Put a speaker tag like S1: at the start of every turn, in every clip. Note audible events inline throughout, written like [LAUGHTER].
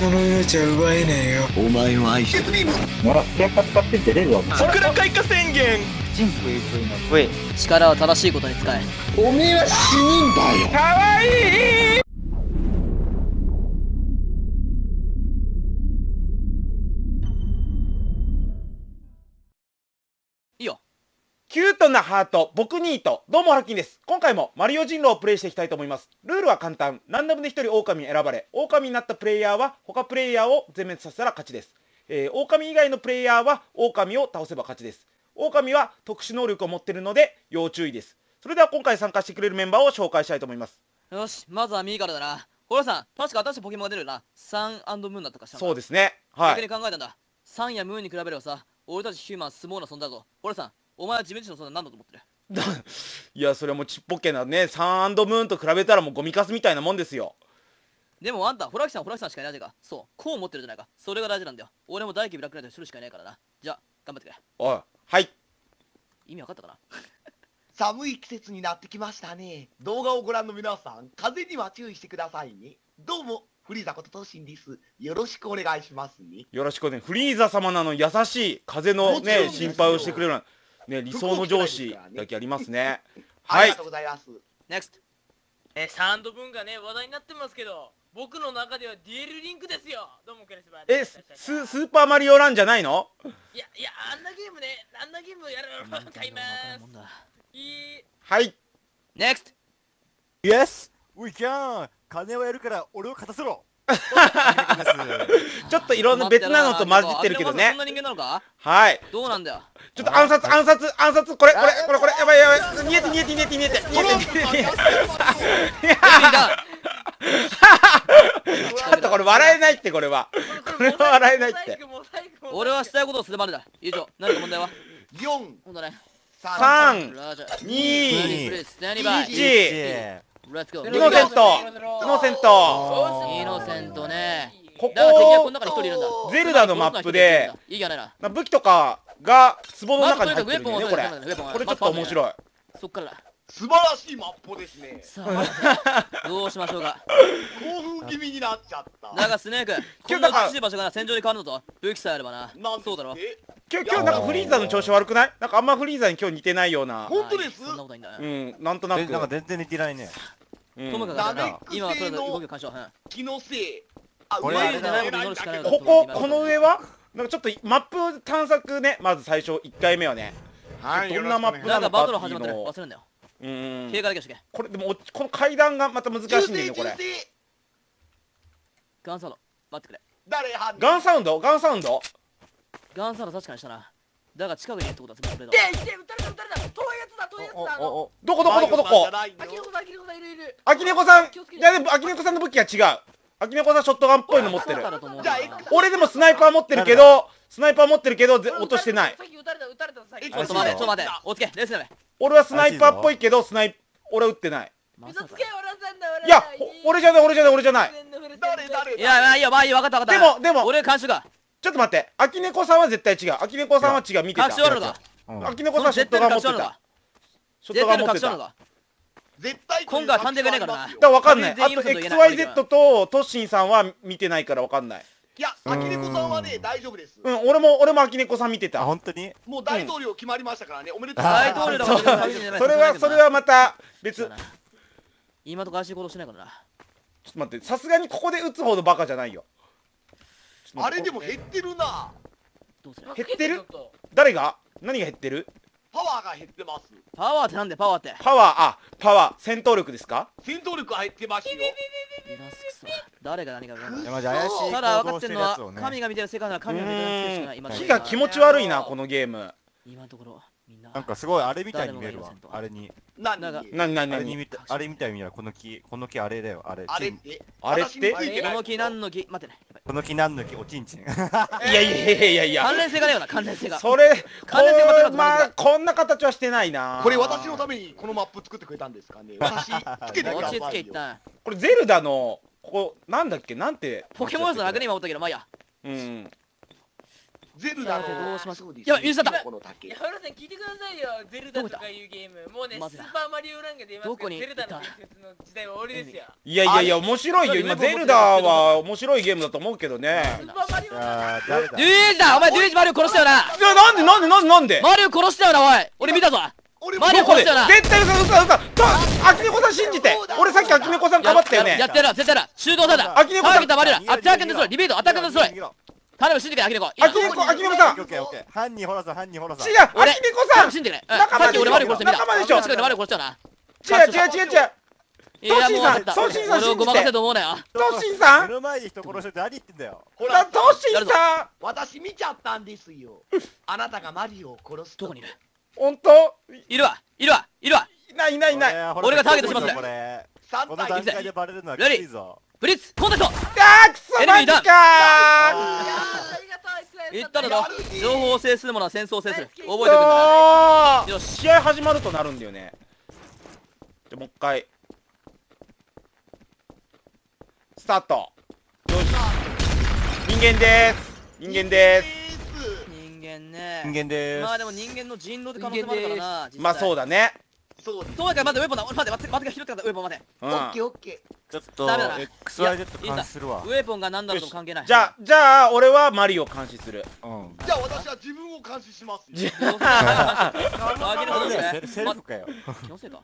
S1: この命は奪えねえよ。
S2: お前を愛して
S3: ほら、スキャッカ使って出れるわ。
S4: 桜開花宣言。
S3: チンプイプイの V。
S5: 力は正しいことに使え。
S2: おめえは死ぬんだよ。
S4: かわいい
S5: いい
S4: キュートなハート、僕ニート。どうも、ハッキンです。今回もマリオ人狼をプレイしていきたいと思います。ルールは簡単。ランダムで一人狼に選ばれ、狼になったプレイヤーは他プレイヤーを全滅させたら勝ちです。えー、狼以外のプレイヤーは狼を倒せば勝ちです。狼は特殊能力を持っているので要注意です。それでは今回参加してくれるメンバーを紹介したいと思います。
S5: よしまずは右からだなホラさん確か新しいポケモンが出るよなサンムーンだったかした
S4: そうですすね。は
S5: 逆に
S4: い。
S5: 考えたんだサンやムーンに比べればさ俺たちヒューマンスモーな存在だぞホラさんお前は自分自身の存在何だと思ってる [LAUGHS]
S4: いや、それはもうちっぽけなね、サンムーンと比べたらもうゴミカスみたいなもんですよ。
S5: でもあんたホラキさんホラキさんしかいないじゃんかそうこう思ってるじゃないかそれが大事なんだよ俺も大輝ブラックナイト一人しかいないからなじゃあ頑張ってくれ
S4: おい。はい。
S5: 意味わかったかな？[LAUGHS]
S6: 寒い季節になってきましたね。動画をご覧の皆さん、風邪には注意してくださいね。どうも、フリーザことトシンです。よろしくお願いしますね。
S4: よろしくね。フリーザ様なの優しい風のね、心配をしてくれるね、理想の上司だけありますね。[LAUGHS] はい
S6: ありがとう。ございます。
S5: NEXT
S7: えサンド文がね話題になってますけど僕の中ではデュエルリンクですよどうもクリスマス
S4: え、ス、ススーパーマリオランじゃないの？
S7: いやいやあんなゲームねあんなゲームやるの買いますいい
S4: はい。
S5: NEXT
S8: Yes! We can! 金はやるから俺を勝たせろ [LAUGHS]
S4: ちょっといろんな別なのと混じってるけどね。
S5: そん。な人間なのか
S4: はい。
S5: どうなんだよ。
S4: ちょっと暗殺、暗殺、暗殺、これ、これ、これ、これ、やばいやばい。逃げて逃げて逃げて逃げて逃げて。ちょっとこれ笑えないって、これは。これは笑えないって。
S5: 俺はしたいことをするまでだ。以上。何か問題は
S6: ？4、
S5: ほんだね
S6: 3、
S4: 三、
S5: ラジャー
S4: 二、
S5: プレイ
S4: ノセント、イノセント。
S5: イノセントね
S4: こ
S5: こ
S4: こ
S5: の中に一人いるんだ
S4: ゼルダのマップで、武器とかが壺の中に入ってるんだよね、これ。これちょっと面白い。
S5: そっからだ
S6: 素晴らしいマップですね。
S5: さあ [LAUGHS] どうしましょうか。
S6: 興奮気味になっちゃった。
S5: だがスネークこんな美しい場所が戦場に変わるのと武器さえあればな。
S6: なん
S5: そうだろ
S6: で
S4: 今日、今日なんかフリーザの調子悪くない？なんかあんまフリーザに今日似てないような。
S6: 本当です？
S5: そんなことないんだ
S4: う
S5: ね
S4: ん、なんとなく。
S8: なんか全然似てないね。
S4: うん。
S5: ともかくだな
S6: ナメック
S5: 今はとりあえず動きを干渉。うん。
S6: 気のせい。あ、
S8: これあれだ
S6: 上に狙いだけど。
S4: ここ、この上は？なんかちょっとマップ探索ね、まず最初1回目はね。
S6: はい
S4: どんなマップ
S5: な
S4: なんの
S5: かバトル始まって
S4: かっていうのを。
S5: る。忘れんなよ
S4: うん。
S5: 経過だけしとけ
S4: これでもおこの階段がまた難しいんだよねこれ。
S5: ガンサード待ってくれ。
S6: 誰
S4: ガンサウンド？ガンサウンド？
S5: ガンサード確かにしたな。だが近くにいるってことは全部
S7: で
S5: 俺だ
S7: いて撃たれた撃たれた遠いやつだ遠いやつだ
S4: どこどこどこどこ？
S6: マリオさんじゃないの
S7: 秋猫さん。秋猫さんいるいる
S4: 秋猫さんいやでも秋猫さんの武器は違う秋猫さんショットガンっぽいの持ってる。俺でもスナイパー持ってるけどスナイパー持ってるけどぜ落としてない。
S7: さっき撃たれた撃たれたさっき。
S6: え
S5: ちょっと待ってちょっと待っておつけ
S4: 俺はスナイパーっぽいけどスナイ俺は撃ってない。
S7: 嘘つけ俺さんだ俺
S4: い。やほ俺じゃない俺じゃない俺じゃない。
S6: 誰誰
S5: いやまあいいよまあいいよ分かった分かった。
S4: でもでも
S5: 俺監修か
S4: ちょっと待って。秋猫さんは絶対違う。秋猫さんは違う見てた。
S5: 隠しあるのか
S8: うん。
S4: 秋猫さんはショットガン持ってた。ショットガン持ってた
S5: 今回は探偵がいな。いからな
S4: だから分かんない。あと XYZ とトッシンさんは見てないから分かんない。
S6: いや、秋猫さんはね、大丈夫です。
S4: うん俺も俺も秋猫さん見て
S8: あ
S4: た
S8: 本当に？
S6: もう大統領決まりましたからね、おめでとう。
S5: 大統領だ
S4: それはそれはまた別。ちょっ
S5: 今とか怪しいことしてないからな。
S4: と待ってさすがにここで撃つほどバカじゃないよ。
S6: あれでも減ってるな。
S5: どうする？
S4: 減ってる？誰が？何が減ってる？
S6: パワーが減ってます。
S5: パワーってなんでパワーって。
S4: パワーあパワー戦闘力ですか？
S6: 戦闘力が減ってますよ。
S5: イラスクソ誰が何か分かんない
S8: いやマジ怪しい
S5: ただ分かってんのは神が見てる世界なら神が見てるやつしかない
S4: 火が気持ち悪いなこのゲーム。
S5: 今のところな
S8: なんかすごいあれみたいに見えるわ。あれに。
S6: 何？
S5: な
S4: 何何？
S8: あれあれみたいに見たらこの木この木あれだよ。あれ
S6: あれ？って。
S4: あれって？
S5: この木何の木？待ってね。やばい
S8: この木なんの木？おちんちん。
S4: いやいやいやいやいや。
S5: 関連性がねえよな関連性が。
S4: それこ
S5: 関連性が
S4: まあこんな形はしてないな。
S6: これ私のためにこのマップ作ってくれたんですかね。[LAUGHS] 私、つけてくだ
S5: 落ち着
S6: さい
S4: これゼルダのここなんだっけ？なんて？
S5: ポケモンズの楽に今思ったけどまあいいや。
S4: うん
S6: ゼルダの
S5: どうしましょうやばい水だった。
S6: この竹。
S7: いや、フラさん聞いてくださいよ。ゼルダとかいうゲーム。もうね、スーパーマリオランが出ますけど、
S5: どこに
S7: ゼルダの伝説の時代は終わりですよ。
S4: いやいやいや面白いよ今ゼルダは面白いゲームだと思うけどね。
S7: スーパーマリオ
S8: い
S7: ラン
S8: やー誰だ
S5: デュイージだ？お前デュイージマリオ殺したよな。い
S4: やなんでなんでなんでなんで？
S5: マリオ殺したよなおい。俺見たぞ。マリオ殺したよな。
S4: 絶対嘘嘘嘘。とあきねこさん信じて。俺さっきあきねこさんかばったよね。
S5: やってる絶対だ。集合だだ
S4: アキネコさん
S5: ターゲットマリベートアタックンデスロイ頼む信じてくれアキネコ
S4: あきねこあきねこさん。違う
S8: オッケーオッケー。犯人ホラさん犯人ホラさん。
S4: あきねこさん。
S5: 信じてくれうん
S4: 仲間でしょ仲間でしょ。
S5: 確かにした。
S4: 違う違う違う違う。トッシーさんトッシーさん
S5: 俺をごまかせと思うなよ。
S4: トッシーさん。
S8: 目の前で人殺してて何言ってんだよ。
S6: ほら。
S4: トッシーさん。
S6: 私見ちゃったんですよ。あなたがマリオを殺すと。
S5: どこにいる？
S4: 本当？
S5: いるわいるわいるわ。
S4: いないいないいない。あ
S5: 俺がターゲットしますね
S8: これ
S6: 3
S8: この
S6: 体
S8: 段階でバレるのはきついぞ。
S5: ブリッツコンタクト。
S4: ーくそマジかー。
S7: ありがとう、エクサイ
S5: 言っただろ
S6: やるね。
S5: 情報を制する者は戦争を制する覚えておくんだ
S4: あー。試合始まるとなるんだよね。じゃもう一回。スタート。よし。人間です。人間です。
S5: 人間ね。
S8: 人間でーす。
S5: まあでも人間の人狼って可能性もあるからな
S4: まあそう
S5: だ
S4: だね
S6: そう
S5: とにかく待ってウェポンだ。待って待って待って拾ってからウェポン待って
S4: うん
S6: オッケーオッケ
S8: ちょっと
S5: ダメだな
S8: XYZ 監視するわ
S5: ウェポンが何だろうとも関係ない
S4: じゃあじゃあ俺はマリオを監視する
S8: うん
S6: じゃあ私は自分を監視します
S5: あげることね
S8: セルフかよ
S5: 気のせいか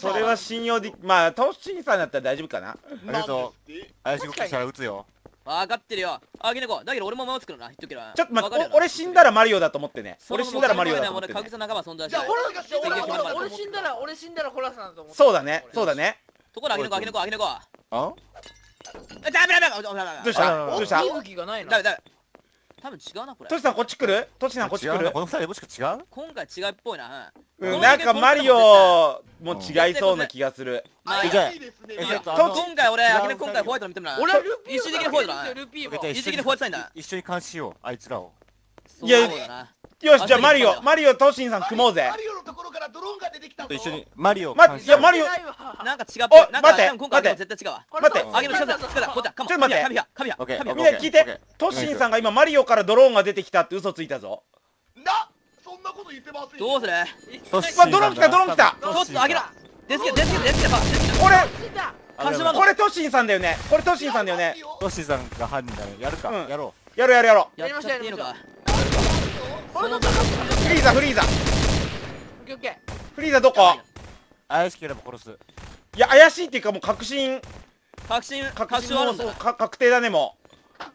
S4: それは信用でまあトッシーさんだったら大丈夫かな
S8: ありがとう怪しい動きしたら撃つよ
S5: 分かってるよ。あげねこ。だけど俺も守ってくるな。言っとくけど。
S4: ちょっと待って俺死んだらマリオだと思ってね。俺死んだらマリオだと思ってね。
S5: 俺
S6: 俺が死んだら
S5: 俺
S7: 死んだら、俺死んだらホラさんだと思って。
S4: そうだね。そうだね。
S5: ところあげねこあげねこあげねこ。
S8: あ？
S5: えダメダメダメ。ダメダメ
S4: どうした
S8: あ
S4: どうした
S5: ダメダメ多分違うなこれ。
S4: トシさんこっち来る？トシさんこっち来る？
S8: この二人もしか違う？
S5: 今回違うっぽいな。
S4: うんなんかマリオも違いそうな気がする。
S5: まあ
S8: じゃあ
S6: 怪しいですね
S8: えちょっとあ
S5: 今
S8: の
S5: 回俺今回ホワイトの見てもらう。
S7: 俺はルピー
S5: 一時的にホワイトだ一時的にホワイトサインだ。
S8: 一緒に監視しよう。あいつらを。
S4: いや
S5: だな
S4: よしじゃあマリオマリオトシンさん組もうぜ。
S6: マリオのところからドローンが出てきたぞ
S8: と一緒にマリオを
S4: ま
S8: 監視
S4: いやマリオ。
S7: な
S5: んか違う
S4: お待て。
S5: 多分今回は絶対違うわ。
S4: 待って。
S5: あげの近づいた近づいたこっち
S4: ょっと待って。
S5: 神や神や
S8: オッケー
S5: 神や。
S4: みんな聞いて。
S8: オッケー
S4: トシンさんが今マリオからドローンが出てきたって嘘ついたぞ。
S6: なそんなこと言ってませんよ。
S5: どうする
S8: トッシー
S4: うわドローン来たドローン来た。
S5: ちょっとあげろ。デスケデスケデスケバデスケ
S4: これこれトシンさんだよね。これトシンさんだよね。
S8: トッシーさんが犯人だねやるか。
S4: うん。
S8: やろ
S4: やろうやろうやろ
S5: やっちゃっていいのか
S4: フリーザフリーザ。
S7: オッケーオッケ
S4: フリーザどこ？
S8: う怪しければ殺す。
S4: いや怪しいっていうかもう確信。
S5: 確信
S4: 確
S5: 確信
S4: もそうか確定だねも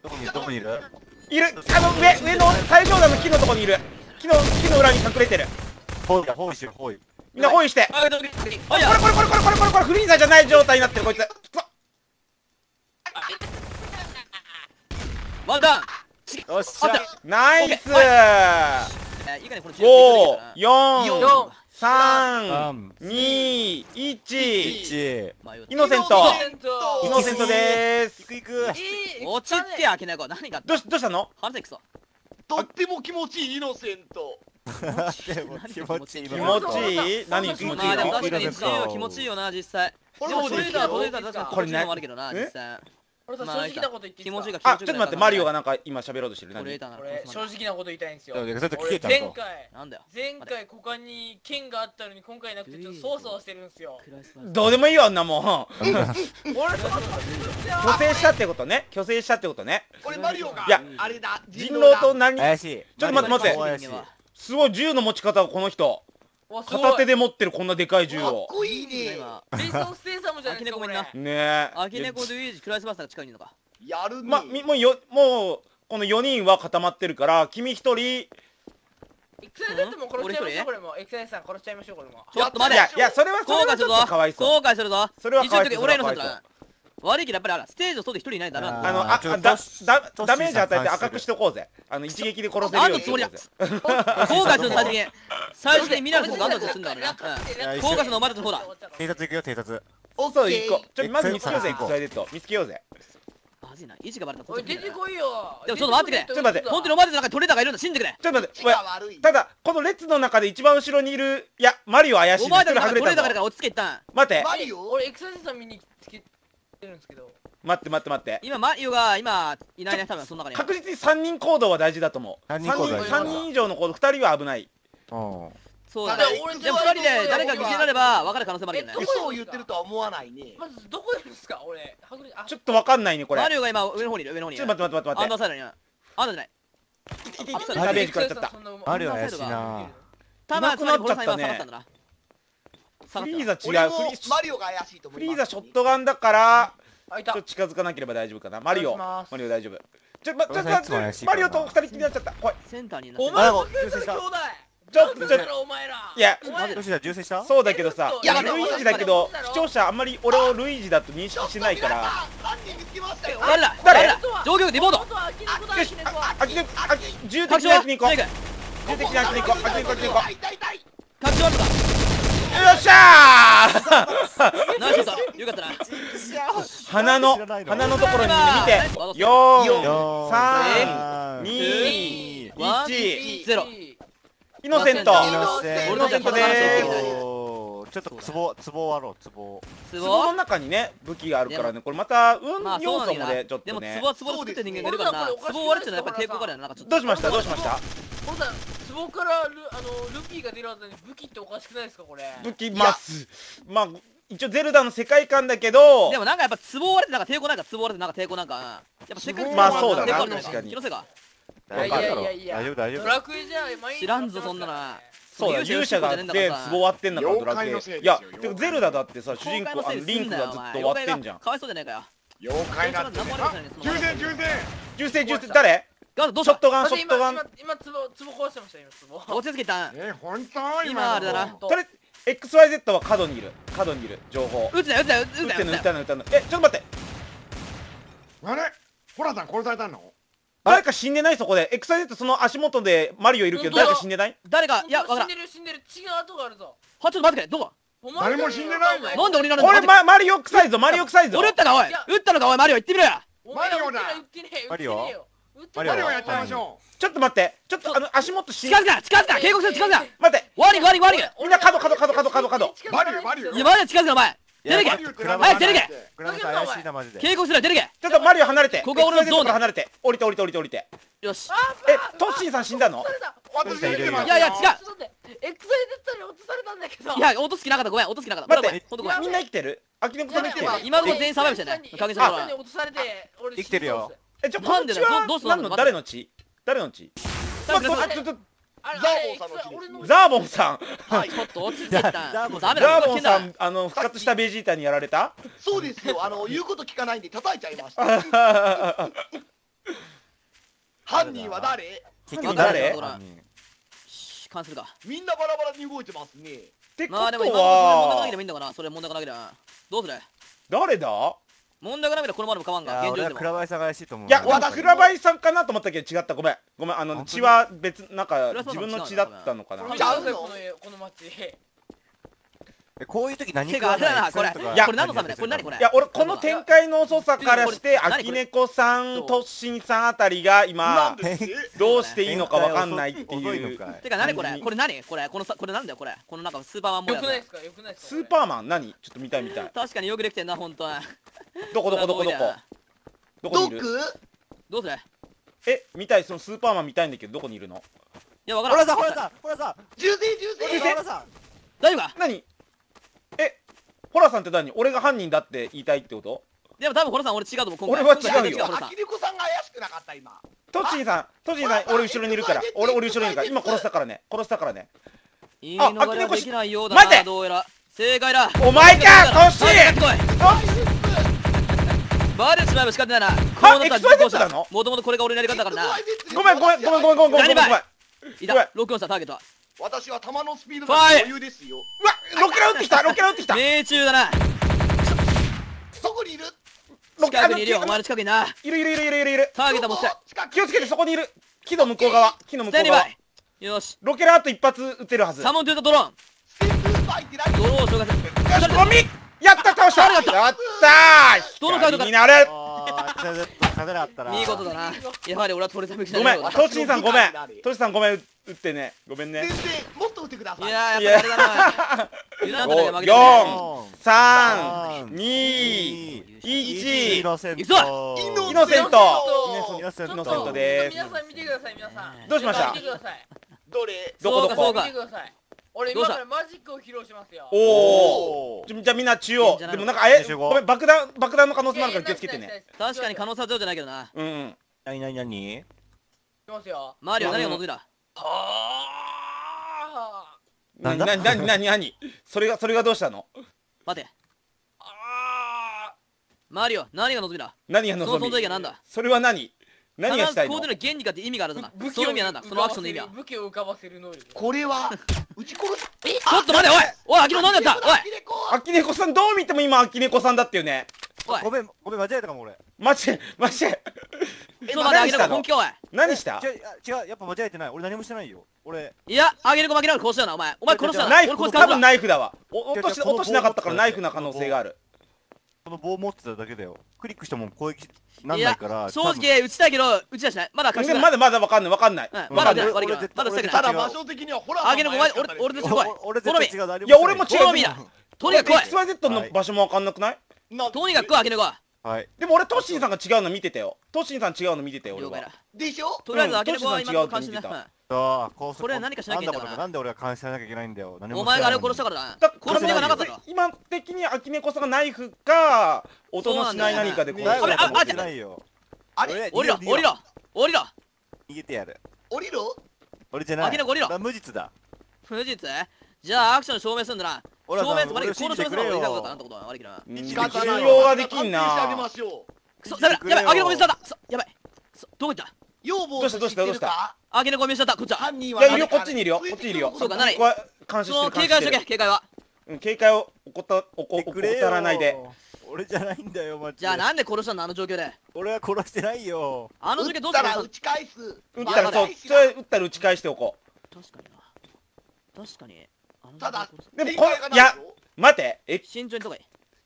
S8: どこにどこにいる？
S4: ういる。あの上上の最上段の木のとこにいる。木の木の裏に隠れてる。
S8: 包囲だ包囲してる包囲。
S4: みんな包囲して。こ
S5: い。や
S4: れこれこれこれこれこれこれフリーザじゃない状態になってるこいつ
S5: ワンダウン
S8: よっし
S5: あった
S8: ゃ。
S4: ナイス。五
S5: 継
S4: 四
S7: 4
S4: 三
S8: 三
S4: 二一。イノセント。イ
S7: イ
S4: ノセントでーす。
S8: 行く行く
S7: いい
S5: 落ち着けあけない子何が
S4: どうしどうしたの？
S5: 話せくそ
S6: とっても気持ちいいイノセント。[LAUGHS]
S8: でも気持ちいい
S4: 気持ちいい。何気持ちいい
S5: まあでも
S4: の
S5: 確かに自由は気持ちいいよな実際。
S6: これ
S5: でもトレーダートレーダー確かに
S4: これね
S5: これねもあるけどな
S4: え？
S5: 実際
S7: 俺さ正直なこと言っていい
S5: 気持ちいい
S7: ですか
S5: が
S4: あちょっと待ってマリオがなんか今喋ろうとしてる。何？
S7: 俺正直なこと言いたいんですよ。前回
S5: なんだよ。
S7: 前回股間に剣があったのに今回なくてちょっとそわそわしてるんですよ。
S4: どうでもいいよあんなもん。[LAUGHS]
S7: 俺
S4: 虚勢したってことね。虚勢したってことね。
S6: これマリオが
S4: いや
S6: あれだ。
S4: 人狼と何？
S8: 怪しい。
S4: ちょっと待って待って。すごい銃の持ち方をこの人片手で持ってるこんなでかい銃
S6: かっ
S4: を
S6: こいいね。
S5: 今
S7: ジェイソン・ステイサムじゃないですかこれ。
S4: ねえ
S5: アキネコドゥイージクライスマスターが近いにいるのか
S6: やるね
S4: まみもうよもうこの4人は固まってるから君一人。
S7: エクサも殺しちゃいましょうこれも。エクサイズさん殺しちゃいましょうこれも。
S5: ちょっと待て。
S4: いやいやそれはそ
S5: 後悔するぞ
S4: れはちょっとかわいそう
S5: 後悔するぞ
S4: それはかわいそう
S5: 俺のせい
S4: それはかわい
S5: だ悪いけどやっぱりあらステージの外で一人いないんだ
S4: あの
S8: あ
S4: だだダメージ与えて赤くしとこうぜ。あの一撃で殺せるように。
S5: 何のつもりだ後悔するぞ最終的に最終的にミラーの方があんだとすんだからな。うん。後悔するのお前たちの方だ。
S8: 偵察行くよ偵察。
S6: オッケ
S4: そう行こう。
S6: ー
S4: ちょまず見つけようぜ
S8: え
S4: エクサイデッド見つけようぜ。
S5: まずいな。位置がバレた。ら
S7: おい出てこいよ。
S5: でもちょっと待ってくれ。
S4: ちょっと待って。
S5: 本当にお前たちの中にトレーダーがいるんだ。信じてくれ。
S4: ちょっと待って。ただこの列の中で一番後ろにいるいやマリオ怪しい
S5: お前たちの中にトレーダーがいるから落ち着け一旦。
S4: 待って。
S6: マリオ？
S7: 俺エクサイズさん見につけてるんですけど。
S4: 待って待って待って。
S5: 今マリオが今いないね多分その中に
S4: 確実に3人行動は大事だと思う。
S8: 三人行動
S4: 三人三人以上の行動2人は危ない。
S8: うん
S5: そうだね。
S6: ただ俺
S5: でも2人で誰か犠牲になれば分かる可能性もあるけどね。
S6: 嘘を言ってるとは思わないね。
S7: まずどこですか俺。
S4: ちょっと分かんないねこれ。
S5: マリオが今上の方にいる上の方にいる
S4: ちょっと待って待って
S5: アン
S4: 待って。
S5: ダーサイドにいるアンダーじゃない
S4: ダメージ食らっちゃった。
S8: マリオ怪しいな。
S5: ただ
S4: いなくなっちゃったね
S5: つまりホラさん今下がったんだな
S4: フリーザ違う。
S6: マリオが怪しいと思う
S4: フリーザショットガンだからちょっと近づかなければ大丈夫かな。マリオ。マリオ大丈夫。ちょ、っと待ってマリオと二人きりになっちゃった。怖い。
S5: センターになた
S7: お前も兄弟。
S4: ちょっとちょっといやそうだけどさルイージだけど視聴者あんまり俺をルイージだと認識しないから。
S5: 誰上級リボード。
S4: よしあきねあき重敵なやつ
S5: に行こう
S4: 重敵なやつに行こうあ
S6: きねこっちに
S5: 行こう拡張あるか
S4: っしゃー！
S5: ナイスショットよかったな。
S4: 鼻の鼻のところに見て
S5: 4
S4: 4三
S8: 三
S4: 二
S5: ワン
S4: 一
S5: ゼロ。
S4: イノセント。
S5: イ
S8: イノセント。
S4: でーす
S8: ちょっとツボツボ割ろうツボ。
S5: ツ
S4: 壺の
S5: ボ
S4: 中にね武器があるからねこれまた運要素もねちょっと
S5: でもツ
S4: ね
S5: ボはツボで作ってる人間がいるからなツボ割れっていうのはやっぱり抵抗があるよな。なんかちょっと
S4: どうしました？どうしました？
S7: 壺からルあのルピーが出るはずなのに武器っておかしくないですかこれ？
S4: 武器ます。まあ一応ゼルダの世界観だけど
S5: でもなんかやっぱツボ割れってなんか抵抗ないかツボ割れってなんか抵抗なんかうんやっぱせっかく
S4: まあそうだな。確かに
S5: 気のせいか
S8: 大丈夫だろ
S7: いやいやいや
S8: 大丈夫大丈
S7: ド
S8: 夫
S7: ラクエじゃ毎日
S5: 知らんぞそんなの。
S4: そうだ。勇者があって壺割ってんだからドラクエ
S2: 妖怪のせい
S4: や
S2: よ
S4: てかゼルダだってさ主人公あのリンクがずっと割ってんじゃん。
S5: かわいそうじゃないかよ。
S2: 妖怪なんてねあ充電充電
S4: 銃声銃声誰？
S5: ガードどうした
S4: ショットガンショットガン。
S7: 今今今壺壺壊してました今壺。[LAUGHS]
S5: 落ち着けた
S2: え本当？
S5: 今あれだな。
S4: それ XYZ は角にいる。角にいる情報。
S5: 撃つな撃つな撃
S4: 撃
S5: つな
S4: 撃
S5: 撃つな。
S4: ったの撃ったのえちょっと待って。
S2: あれ？ホラさん殺されたの？
S4: 誰か死んでない？そこで。XYZ その足元でマリオいるけど誰か死んでない？
S5: 誰かいやわからん
S7: 死んでる死んでる。違う跡があるぞ。
S5: はちょっと待ってくれ。どこ？
S7: お前
S2: 誰も死んでないの？
S5: なんで俺になるんだ
S4: 俺、ま、マリオ臭いぞマリオ臭いぞ。
S5: 俺撃ったかおい。撃ったのかおい。マリオ言ってみろよ
S7: お前
S2: マリオ？だ
S8: マリオマリオ
S2: やっちゃいましょ
S4: ちょっと待って。ちょっとあの足元
S5: 近づくな近づくな警告する。近づくな
S4: 待って。
S5: ワーニングワーニングワーニング
S4: みんな角角角角角角。
S2: うマリオマリオ
S5: いやマジで近づくなお前。出てけ。はい出てけ。
S8: グラムさん怪しいなマジで。
S5: 警告する出てけ。
S4: ちょっとマリオ離れて。
S5: ここは俺のゾーンだ。
S4: 離れて。降りて降りて降りて降りて。
S5: よし。
S4: えトッシーさん死んだの？
S5: いやいや違う。
S7: ちょっと待って。XY に落とされたんだけど。
S5: いや落とす気なかった。ごめん落とす気なかった。
S4: 待って。みんな生きてる？アキネコさん生きてる？
S5: 今のところ全員サバイブしてね
S7: え
S5: 影さんは
S7: に落とされて俺
S8: 生きてるよ
S4: えちょこ
S5: なんでだよ
S4: の血は
S5: どどうしたの
S4: 何の誰の血？誰の血？
S6: ザーボンさんの血です。
S7: 俺の
S4: ザーボンさん。
S6: はい
S5: ちょっと落ち着いた
S8: ザーボン
S4: さ
S5: ん。
S4: んあの復活したベジータにやられた？
S6: そうですよ。あの [LAUGHS] 言うこと聞かないんで叩いちゃいました [LAUGHS] 犯人は誰？
S8: 結
S4: 局誰？
S8: だ犯人。
S5: 関するか。
S6: みんなバラバラに動いてますね。
S4: ってこと
S5: まあでも今問題がなけれ
S4: は
S5: ばいいんだかなそれ問題がなければ。どうする？
S4: 誰だ？
S5: 問題がなければこのままでも構わん
S8: いや
S5: が現状でも。
S8: 俺は倉林さんが怪しいと思う
S4: いや
S6: 私
S4: 俺倉林さんかなと思ったけど違った。ごめん。ごめんあの血は別なんか自分の血だったのかな。
S7: この？
S6: ちゃうの
S7: このこの街。
S8: えこういう時何
S5: てかあれだなこれ
S4: いや
S5: これ何のためだこれ何これ？
S4: いや俺この展開の遅さからして秋猫さんトッシンさんあたりが今どうしていいのかわかんないって
S8: 遅い
S4: いう
S8: のかい？
S5: てか何これ？これ何？これこのさこれなんだよこれ。このなんかスーパーマンもや
S7: よくないですか？よくないですか？
S4: スーパーマン？何？ちょっと見たい見たい。
S5: 確かによくできてんな本当は。
S4: どこどこどこどこ？どこにい
S5: どうする？い
S4: え見たい？そのスーパーマン見たいんだけどどこにいるの？
S5: やわからん。
S8: ほらさほらさほらさ
S6: 銃声銃声
S8: ほらさ。
S5: 大丈夫か？
S4: 何？えホラさんって何？俺が犯人だって言いたいってこと？
S5: でも多分ホラさん俺違うと思う今回。
S4: 俺は違うよ。
S5: 今回全然ホラさん。
S6: が怪しくなかった今。
S4: トッシンさんトッシンさん俺後ろにいるから。俺俺後ろにいるから。今殺したからね。殺したからね。
S5: 言い逃れはできないようだ
S4: 待て！
S5: などうやら。正解だ。
S4: お前かトッシ
S5: はい
S4: ン
S5: 帰ってこいバレてしまえば仕方ないな。こうなったら
S4: XYZ なの？
S5: もともとこれが俺のやり方だからな。
S4: ごめんごめんごめんごめんごめんごめんごめん。ごめん
S5: い。
S4: ごめん。
S5: たロックオンしたターゲットは
S6: 私は弾のスピードが余裕ですよ。
S4: ロケラ撃ってきたロケラ撃ってきた。
S5: 命中だな。
S6: そこにいる。
S4: ロケ
S5: 近くにいるよお前の近くにな。い
S4: るいるいるいるいるいる。気をつけてそこにいる。木の向こう側木の向こう側。
S5: よし。
S4: ロケラあと一発撃てるはず。
S5: サモントゥータドローン。ドローン。を紹介する
S4: よしゴミ。やった倒した。やったー。
S5: どのカードか
S4: 光になる
S8: 勝てなかったな
S5: 見事だな。やはり俺は取りためき
S4: ごめん。トッシンさんごめん。トッシンさんごめん撃ってね。ごめんね。
S6: 全然もっと撃ってください。
S5: いややっぱあれだな油断だけで負けたね
S4: お四
S8: 4
S4: 3、
S8: 三
S4: 2、1。
S8: イノセント
S4: イノセント
S8: イノセント
S4: イノセントです
S7: 皆さん見てください皆さん
S4: どうしました
S6: どれ
S4: どこどこ
S7: 見てください俺今からマジックを披露しますよ。
S4: おお
S8: お
S4: じゃあみんな中央でもなんかえ
S8: 集合
S4: ごめん爆弾爆弾の可能性もあるから気をつけてね。
S5: 確かに可能性はゼロじゃないけどな。
S4: うんうん。
S8: なになになに
S7: いきますよ。
S5: マリオ何が望みだ？
S7: はあ
S4: な
S8: なんだ？
S4: ななになになにそれがそれがどうしたの？
S5: 待て。
S7: あ
S5: マリオ何が望みだ？
S4: 何が
S5: その
S4: 望み
S5: 存在が何だ？
S4: それは何？何がしたいの？
S5: 必ずこうでの原理かって意味があるぞな。
S7: 武器を
S5: その意味は何だ？そのアクションの意味は？
S7: 武器を浮かばせる能力。
S6: これは？[LAUGHS] 撃ち殺す？え？
S5: ちょっと待ておい！おいアキノ何だった？おい！
S6: キレコ
S4: さん。どう見ても今秋猫さんだってよね。
S5: おい！
S8: ごめんごめん間違えたかも俺。
S4: マジでマジで
S5: ちょっと待てアキノ
S4: 何したの？
S5: 本気かおい！
S4: 何した？
S8: 違う違うやっぱ間違えてない。俺何もしてないよ。俺。
S5: いやアキノ負けながら殺したよなお前。お前殺したよな
S4: ナイフ多分ナイフだわ。お落とし
S8: いやいや
S4: 落としなかったからナイフな可能性がある
S8: この棒持ってただけだよ。クリックしても攻撃なんないから
S5: 正直撃ちたいけど撃ち出しない。まだ隠してない
S4: でまだまだわかんない。わかんない。
S5: うんまだ出ない悪いけまだしたく
S6: た
S5: ない
S6: だ場所的にはホラー
S5: アキノお前俺俺として来い。
S8: 俺絶対違う
S4: いや俺も違う。
S5: 好みだ。とにかく来い
S4: XYZ の場所もわかんなくない？
S5: とにかく来いアキノが
S8: は。い。
S4: でも俺トッシーさんが違うの見てたよ。トッシーさん違うの見てたよ俺は。
S6: でしょ？
S5: とりあえずアキノは今のとこ監視ねうこれは何かしなきゃいけないんだ
S8: なんで俺が監視されなきゃいけないんだよ何も
S5: お前があれを殺した
S8: か
S5: からな。
S4: だ
S5: 殺す目がなかったんだ
S4: 今的に秋猫さんがナイフか音のしない何かで
S5: そう
S4: 殺した
S5: なんだよねあ
S8: してないよ。
S6: あれ？
S5: 降りろ降りろ降りろ
S8: 逃げてやる。
S6: 降りろ
S8: 俺じゃない。
S5: アキノ降りろ
S8: 無実だ。
S5: 無実？じゃあアクション証明するんだな証明する悪いこの証明するのが言いたかったな。ってことは悪いけどな
S4: 信用ができんな
S6: ましょう
S5: くそダメだやばいアキノゴミしたったやばい。どこ行った
S6: 要望
S4: どうしたどうしたどうした
S5: アキノゴミしちゃった。こっちだ
S6: 犯人
S4: いやいるよ。こっちにいるよ。こっちにいるよ。
S5: そうか何
S4: ここは監視
S5: そ
S4: してる。
S5: 警戒をしとけ警戒は。
S4: うん警戒を怠おこ
S8: くれよ。
S4: 怠らないで。
S8: 俺じゃないんだよマジで。
S5: じゃあなんで殺したんだあの状況で？
S8: 俺は殺してないよ。
S5: あの状
S6: 撃
S5: 況どうしたの
S6: ったら打ち返す。
S4: 撃ったらそう
S6: まあ
S4: それ撃ったら打ち返しておこ
S5: 確かにな。確かに。
S6: ただ
S4: でも
S6: 展
S4: こいや
S6: 開がないよ
S4: 待って。え？
S5: 慎重にとかい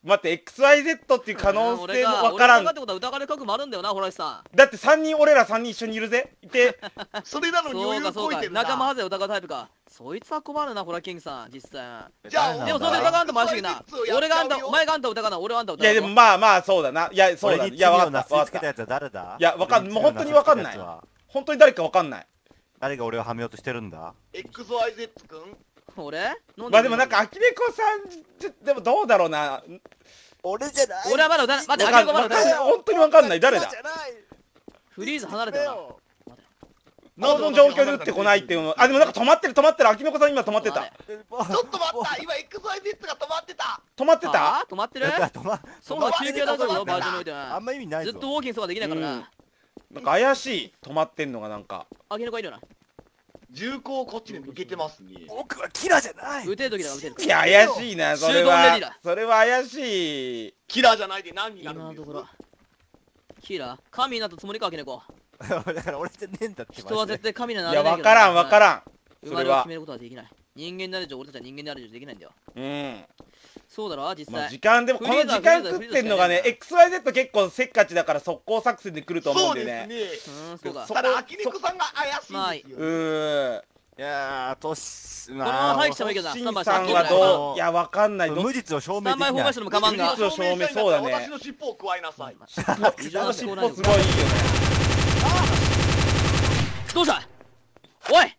S4: 待って XYZ っていう可能性もわからん。
S5: 俺がってことは疑われる覚悟もあるんだよなホさん。
S4: だって3人俺ら3人一緒にいるぜ。いて。[LAUGHS]
S6: それなのに余裕こいてるな
S5: 仲間外れ疑うタイプか。そいつは困るなホラキングさん。実際。
S6: じゃあ
S5: でもそれで疑わんとも怪しいな俺があんたお前があんたを疑うな俺はあんたを疑う
S4: いやでもまあまあそうだな。いやそうだいや
S8: 罪をなす
S4: わかったわかった。
S8: りつけたやつは誰だ？
S4: いやわかんもう本当にわかんない。本当に誰かわかんない。
S8: 誰が俺をはめようとしてるんだ
S6: ？XYZ 君
S5: 俺
S4: まあでもなんか秋猫さんちょでもどうだろうな。
S8: 俺じゃない。
S5: 俺はまだ疑う待って
S4: わかん
S5: アキノコまだ。疑う
S4: わかんない本当にわかんない。誰だ？
S5: フリーズ離れてるな
S8: よ
S4: この状況で撃ってこないっていうの？あでもなんか止まってる止まってる秋猫さん今止まってた。
S5: あれ
S6: ちょっと待った今 XYZ が止まってた
S4: 止まってた。
S5: 止まってる
S8: だ止ま [LAUGHS]
S5: そもそも休憩だぞバージョンにおいて
S8: あ
S5: は
S8: んま意味ないぞ。
S5: ずっとウォーキングとかできないから
S4: うん。
S5: な
S4: なんか怪しい。止まってんのがなんか。
S5: アキノコいるよな
S6: 銃口こっちに向けてますね。
S8: 僕はキラーじゃない。
S5: 撃てる時だから撃てる
S4: いや怪しいなそれは。それは怪しい。
S6: キラーじゃないで何になるんです
S5: 今のところキラ？ー神になったつもりかアキネコ。
S8: だから俺じゃねえんだって
S5: 人は絶対神にはいな
S4: や
S5: れないけど。
S4: わからんわからん。
S5: 生
S4: それは
S5: まれを決めることはできない。人間になる以上俺たちは人間になる以上できないんだよ。
S4: うん
S5: そうだろ実際。
S4: まあ時間でもこの時間食ってんのがね XYZ 結構せっかちだから速攻作戦で来ると思うん
S6: そう
S4: だよね。
S6: ですね。
S5: うーん。そうか
S4: そ
S6: ただ秋猫さんが怪し
S5: まあ
S6: いんですよ。
S4: うーん
S8: いやーとし
S5: このまま廃棄してもいいけどな
S4: シ
S5: スタンバイ
S4: ンさんは
S5: して
S4: どう。いやわかんない。
S8: 無実を証明できない。
S5: ションのカマンが。
S4: 無実を証明そうだね。
S6: 私の尻尾を加えなさい。
S5: 異常な
S4: 尻尾すごいいいよね。
S5: どうした？おい！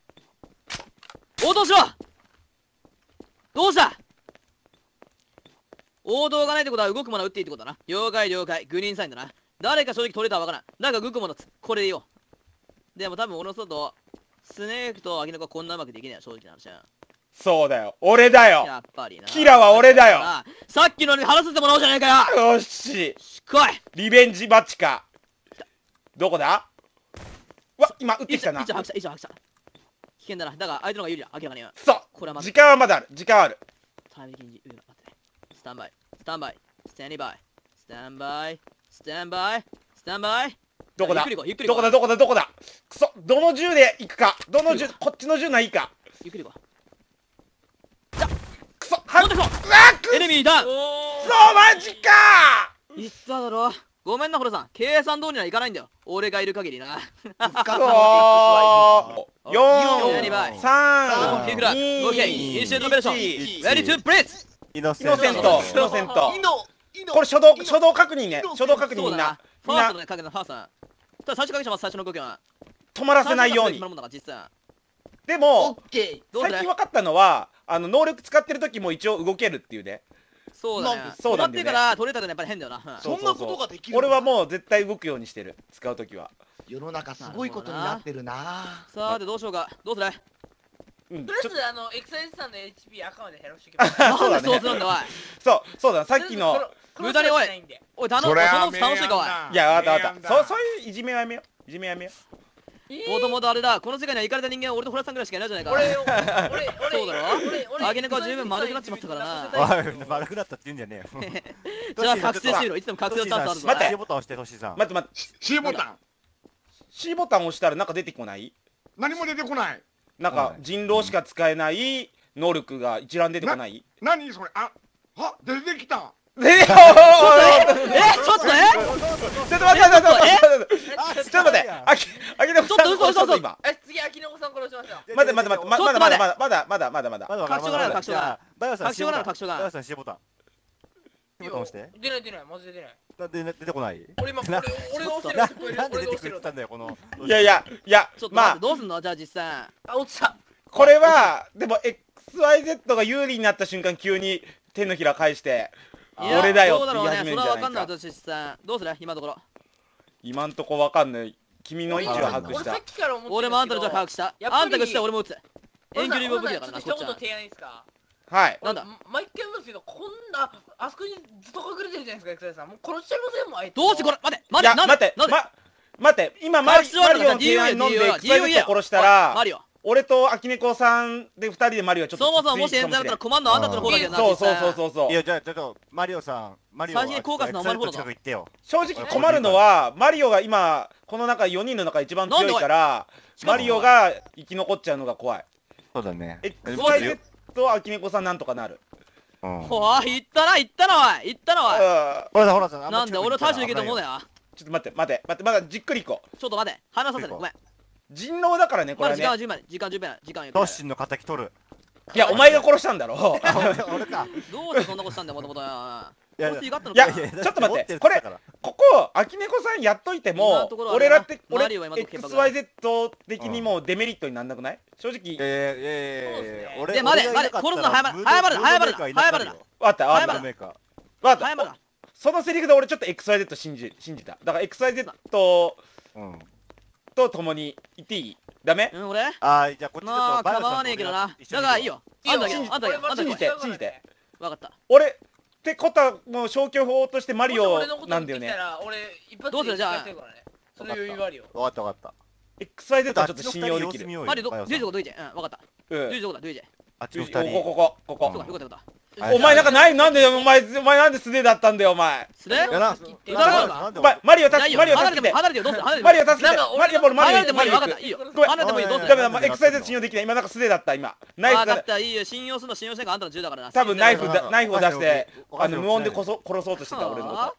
S5: 応答しろ！どうした？応答がないってことは動くものは撃っていいってことだな。了解了解。グリーンサインだな。誰か正直取れたらわからん。だが動くものつ。これでいいよ。でも多分俺の外スネークとアキノコはこんなうまくできない。よ正直な話は。
S4: そうだよ。俺だよ。
S5: やっぱりな。
S4: キラは俺だよ。
S5: さっきのに話せてもらおうじゃないかよ。
S4: よし。
S5: し来い。
S4: リベンジマッチか。どこだ？うわ今撃ってきたな。
S5: 一応白車一応白車危険だな。だが相手の方が有利だ。明らかに。は
S4: そう。
S5: これはまず
S4: 時間はまだある。時間はある。
S5: タイム的に待ってスタンバイスタンバイスタンバイスタンバイスタンバイスタンバイ
S4: どこだどこだ？どこだ？どこだ？くそどの銃で行くか？どの銃こっちの銃ないいか？
S5: ゆっくり行こ
S4: くそは
S5: うなんでそう。
S4: うわくっ
S5: エネミーダウン
S4: そマジか！
S5: 言っただろ。ごめんなホラさん。計算通りにはいかないんだよ。俺がいる限りな。
S4: そう
S5: 四
S4: 4
S5: 二倍
S4: 3
S5: キーフラッグオッケーイニシエートオペレーションレディトゥブレス
S8: イノ
S4: セント。イノセント。
S6: イノイノ
S4: これ初動初動確認ね。初動確認み
S5: んだな
S4: なみんな
S5: ファーストでかけたファーストだただ最初かけちゃます最初の動きは。
S4: 止まらせないように。
S5: 最初からもんだから実際
S6: オ
S4: でも
S6: ッケ
S5: どうする？
S4: 最近分かったのはあの能力使ってる時も一応動けるっていうね。
S5: そうだね。
S4: そうだ
S5: ってから取れたらやっぱり変だよな。
S6: そんなことができる
S4: 俺はもう絶対動くようにしてる。使う時は。
S6: 世の中すごいことになってるな。
S5: さてどうしようか。どうする？
S4: うん。
S7: とりあえずあのエクサイズさんの HP 赤まで減らしておきます
S4: そうだね。
S5: なんでそうするんだおい。
S4: そうそうださっきの
S5: 無駄におい。おい頼むその楽しいかおい。
S4: いや分かった分かった。そうそういういじめはやめよう。いじめはやめよ
S5: もともとあれだ。この世界には行かれた人間は俺とホラさんぐらいしかいないじゃないか。
S7: 俺俺俺
S5: そうだろ？
S7: 俺
S5: ゲネコは十分丸くなっちまったからな。
S8: おい丸くなったって言うんじゃねえよ。
S5: じゃあ覚醒しろ。いつでも覚醒のチャンスあるぞ。
S4: 待って。
S8: C ボタン押してトッシーさん。
S4: 待って待って。
S2: C ボタン。
S4: C ボタン押したらなんか出てこない？
S2: 何も出てこない
S4: なんか人狼しか使えない能力が一覧出てこない？
S2: 何それ？ああ出てきた。[LAUGHS]
S4: え
S5: えちょっとえ
S4: ちょっと待って待って待って待ってちょっと待ってあきあきのこさん
S5: ちょっと嘘嘘嘘
S4: 今
S7: え次秋の子さん殺しましょう
S4: 待って待って待ってまだまだまだまだまだまだまだ
S8: まだ
S5: 確証がない確証がない確証がない確証がない
S8: バイオさん C ボタン C ボタン押して
S7: 出ない出ないマジで出ない
S8: なんで出てこない？
S7: 俺今
S8: な
S7: 俺俺が押してる
S8: なんで出てくれてたんだよこの
S4: いやいやいや
S5: ちょっと
S4: まあ
S5: 待ってどうすんの？じゃあ実際。
S7: あ落ちた。
S4: これはでも XYZ が有利になった瞬間急に手のひら返して
S5: いや
S4: 俺だよ
S5: そうだろうね
S4: って言い始めるんじゃないか。
S5: それは分かんない私実際。どうする？今のところ。
S4: 今んとこわかんない。君の位置を把握した。
S7: 俺さっきから思ってる
S5: 俺もあんたのじゃあ把握した。あんたがしたら俺も打つ。遠距離武器だからな
S7: ちょっ
S5: こっちは。
S7: と一言提案いいですか？
S4: はい。
S5: なんだ？
S7: 俺毎回思うんですけどこんなあそこにずっと隠れてるじゃないですかエクサイズさん。もう殺しちゃいませんもんあいつ。
S5: どうしてこれ待って待ってなん
S4: 待って
S5: でなんで
S4: ま待って今マリマリオの提案飲んで XYZ 殺したら
S5: マリオ。
S4: 俺と秋猫さんで二人でマリオはちょっと
S5: そもそももし冤罪だったら困るのはあんたの方だけどな
S4: そうそうそう
S5: う
S4: そうそう。
S8: いやじゃあちょっとマリオさんマリオは
S5: 最初に効果するのはお前の方だ。
S4: 正直困るのはマリオが今この中4人の中で一番強いからマリオが生き残っちゃうのが怖い。
S8: そうだね。
S4: XYZ と秋猫さんなんとかなる。
S8: うん。
S5: おい行ったな行ったなおい。行ったなおい。
S4: あ
S8: ほらほらさ
S5: なんで俺は大将いけると思うだよ。
S4: ちょっと待って待って待ってまだじっくりいこう。
S5: ちょっと待って話させてごめん。
S4: 人狼だからねこ
S5: まだ時間は
S4: れはね
S5: 10分時間10分時間よ
S8: トッシーの敵取る。
S4: いやお前が殺したんだろ。[LAUGHS]
S8: 俺か。
S5: どうしてそんなことしたんだよもともと
S8: いや
S4: ちょっと待ってこれここ秋猫さんやっといても俺らって俺 XYZ 的にもデメリットになんなくない？正直。
S8: ええええ俺
S5: 待て待て殺すの早ま
S8: る
S5: 早まる早まる早まる
S4: だ。わったわった。わった。
S5: 早まる
S4: そのセリフで俺ちょっと XYZ 信じ信じた。だから XYZ とと共に言っていい？ダメ？
S5: うん俺？
S8: あじゃあこっちだと
S5: 構わねえけどな。だからいいよ。あんだけあんだけ
S4: 信じて信じて。
S5: 分かった。
S4: 俺ってことはもう消去法としてマリオなんだよね
S7: 見てきたら俺一発
S5: どうする？じゃあ
S7: その余裕あるよ。
S8: わかったわかっ
S4: XYZ はちょっと信用できる。
S5: マリ
S8: オ
S5: どこどいてうん分かった
S4: う
S5: どこだ？ルイジ
S8: あっちの
S4: こ
S8: 二人。
S4: こここここ
S5: そうかよかったよかった
S4: お前なんかないなんでお前お前なんで素手だったんだよお前。
S5: すれ
S8: いやな
S4: マリオ助けマリオ助けて。
S5: 離れても
S4: マリオ助けマリオボールマリオ
S5: 離れてもいい
S4: マリオ
S5: 分かった。いいよ。離れてもいいどうする？
S4: ダメだお前 XYZ 信用できない。今なんか素手だった今。ナイフ
S5: 分か
S4: が
S5: ったいいよ。信用するの信用しないからあんたの銃だからな。
S4: 多分ナイフナイフを出してあの無音でこそ殺そうとしてた俺の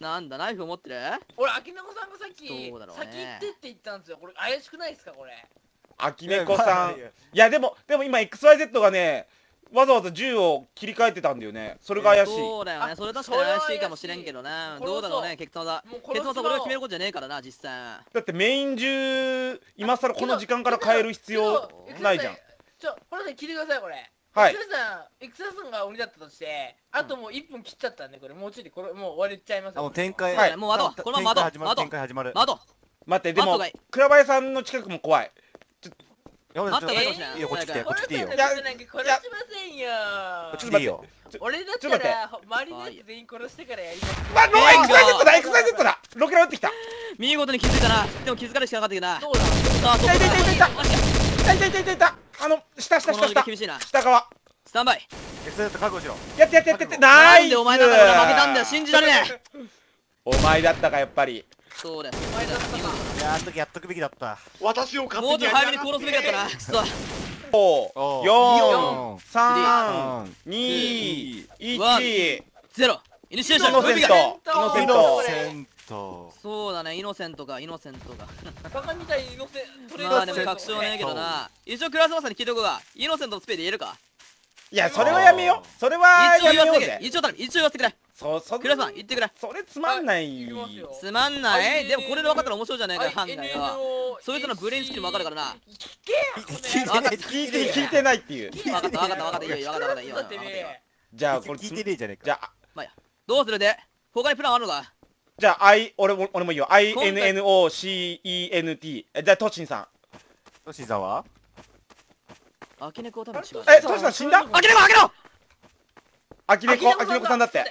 S5: なんだナイフを持ってる？
S7: 俺秋中さんがさっき先行ってって言ったんですよ。これ怪しくないですかこれ？
S4: と秋猫さん。
S8: いや
S4: いやでもでも今 XYZ がねわざわざ銃を切り替えてたんだよね。それが怪しい。
S5: そうだよね。
S7: あ
S5: それ確かに怪しいかもしれんけどな。どうだろうね。結果だ結末は俺が決めることじゃねえからな実際。
S4: だってメイン銃今更この時間から変える必要ないじゃん。
S7: ちょこれね聞いてくださいこれ。
S4: はい。
S7: エさんエクサさんが鬼だったとしてあともう1分切っちゃったんでこれもうちょいでこれもう終わりちゃいます。
S8: あもう展開
S4: はい。
S5: もう待とうこのまま待とう待と。う
S8: 展開始まる。
S5: 待と。う
S4: 待ってでも倉林さんの近くも怖い
S5: 待った
S8: ちょっと
S5: いい
S8: よこっち来てこっち来ていいよ。
S7: これさんなんか殺しませんよ。
S8: こっち来て。いいよ。
S7: 俺だっ
S4: たと待って。
S7: ら周りのやつ全員殺してからやります。
S4: あの XYZ だ XYZ だロケラ打ってきた。
S5: 見事に気づいたな。でも気づかれしかなかったけどな。
S7: どうだ？
S5: さあそこ
S4: 痛い痛い痛い痛いたいたいたいたいた。あの下下下下。
S5: 厳しいな。
S4: 下側。
S5: スタンバイ。
S8: XZ 覚悟しろ。
S4: やってやってやってやって。
S5: な
S4: ナイス。
S5: んでお前なんか俺負けたんだよ。信じられねえ。
S4: お前だったかやっぱり。
S5: そうだよ。
S7: お前だったか
S8: いやあの時やっとくべきだった。
S6: 私を勝
S5: もうちょい早めに
S6: や
S5: 殺すべきだったなくそ
S4: 5
S8: おう
S4: 4
S8: うん
S4: 3
S8: うん
S4: 2
S5: ワン
S4: 1
S5: ゼロ。イニシエーシ
S4: イノ
S5: ョン
S4: セント。イノセン
S8: イノ
S4: ト
S8: セント。
S5: そうだねイノセントかイノセントか。
S7: バカみたいに乗せトレー
S5: まあでも
S7: ド
S5: 確証ねえけどな。一応クラスマスに聞いとこうがイノセントのスペイで言えるか。
S4: いやそれはやめよう。それは
S5: 一応
S4: やめようぜ。
S5: 言わせてくれ一応頼む。一応言わせてくれ
S4: そうそ
S5: クラさん言ってくれ
S4: それつまんない。
S5: つまんない。でもこれで分かったら面白いじゃないか
S7: はい。
S5: 判断よ
S7: NNO
S5: そいつのブレインスキルも分かるからな。
S7: 聞けよ。
S5: 分かった。
S4: 聞いて聞いてないってい。う
S5: 分かった分かった分かった。いいよ分かった分かったいいよ
S4: じゃあこれつ
S8: 聞いてねえじゃねえか。
S4: じゃあ
S5: どうするで？他にプランあるのか？
S4: じゃあ I 俺も俺もいいよ。INNOCENT えじゃあトッシンさん。
S8: トシさんは？
S5: アキネコは多分違う
S4: えトッシンさん死んだ？
S5: アキネコアキネコ
S4: アキネコ！アキネコさんだって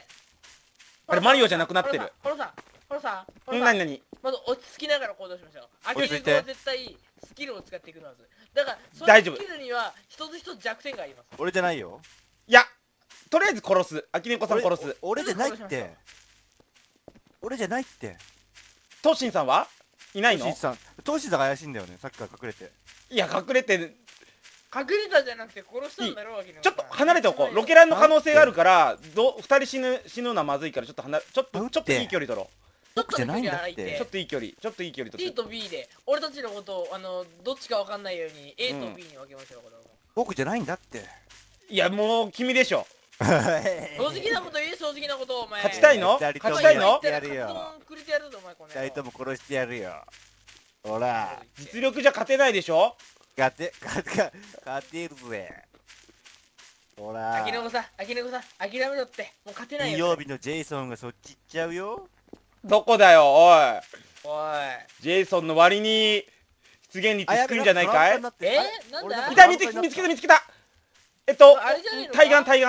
S4: あれマリオじゃなくなってる。
S7: ホロさんホロさんホロ
S4: うん
S7: さん
S4: 何何？
S7: まず落ち着きながら行動しましょう。アキ
S8: 落ち着いて。
S7: ネコは絶対スキルを使っていくのはず。だからその
S4: 大丈夫。
S7: スキルには一つ一つ弱点があります。
S8: 俺じゃないよ。
S4: いやとりあえず殺す。アキネコさん殺す。
S8: 俺俺じゃないって。俺じゃないって。
S4: トッシンさんはいないの？
S8: トシさんトシさんが怪しいんだよね。さっきから隠れて。
S4: いや隠れて
S7: 隠れたじゃなくて殺したんだろう
S4: ちょっと離れておこう。ロケランの可能性があるからど二人死ぬ死ぬのはまずいからちょっと離れちょっとちょっといい距離取ろ
S8: 僕じゃないんだって。
S4: うちょっといい距離ちょっといい距離取
S7: T
S4: って。
S7: と B で。俺たちのことをあのどっちかわかんないように A と
S4: うん。
S7: B に分けましょうこれはもう
S8: 僕じゃないんだって。
S4: いやもう君でしょ。[LAUGHS]
S7: 正直なこと言え正直なことお前。
S4: 勝ちたいの？勝ちたいの？
S8: やるよ。
S7: カツ丼くれてやるぞお前この？野郎
S8: 二人とも殺してやるよほら
S4: 実力じゃ勝てないでしょ
S8: 勝て勝て勝てるぜ。ほら。
S7: アキネコさんアキネコさん諦めろって。もう勝てないよ
S8: 金曜日のジェイソンがそっち行っちゃうよ。
S4: どこだよおい。
S7: おい。
S4: ジェイソンの割に出現率低いんじゃないかい？
S7: え？なんだ？
S4: いた見て見つけた見つけた。えっと
S7: あれじゃねえのか？
S4: 対岸対岸。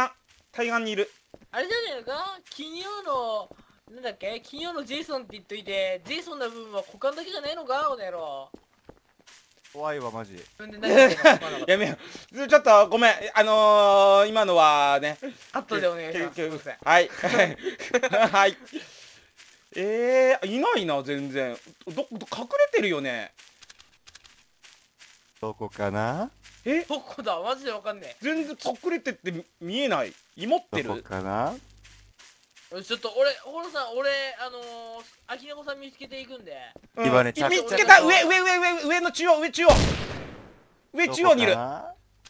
S4: 対岸にいる。
S7: あれじゃねえのか？金曜のなんだっけ？金曜のジェイソンって言っといてジェイソンの部分は股間だけじゃねえのか？この野郎
S8: 怖いわマジ。[LAUGHS]
S4: やめよう。ちょっとごめん。あのー、今のはね。
S7: 後でお願いします。
S4: はい。[LAUGHS] はい。えー、いないな全然。どど隠れてるよね。
S8: どこかな？
S4: え？
S7: どこだ？マジでわかんね
S4: 全然隠れてってみ見えない。芋って
S8: どこ
S4: る
S8: かな？
S7: えちょっと俺ホロさん俺あのー、アキネコさん見つけていくんで。
S4: うん。
S8: 今ね
S4: い見つけた！上上上上上の中央上。中央上中央にいる。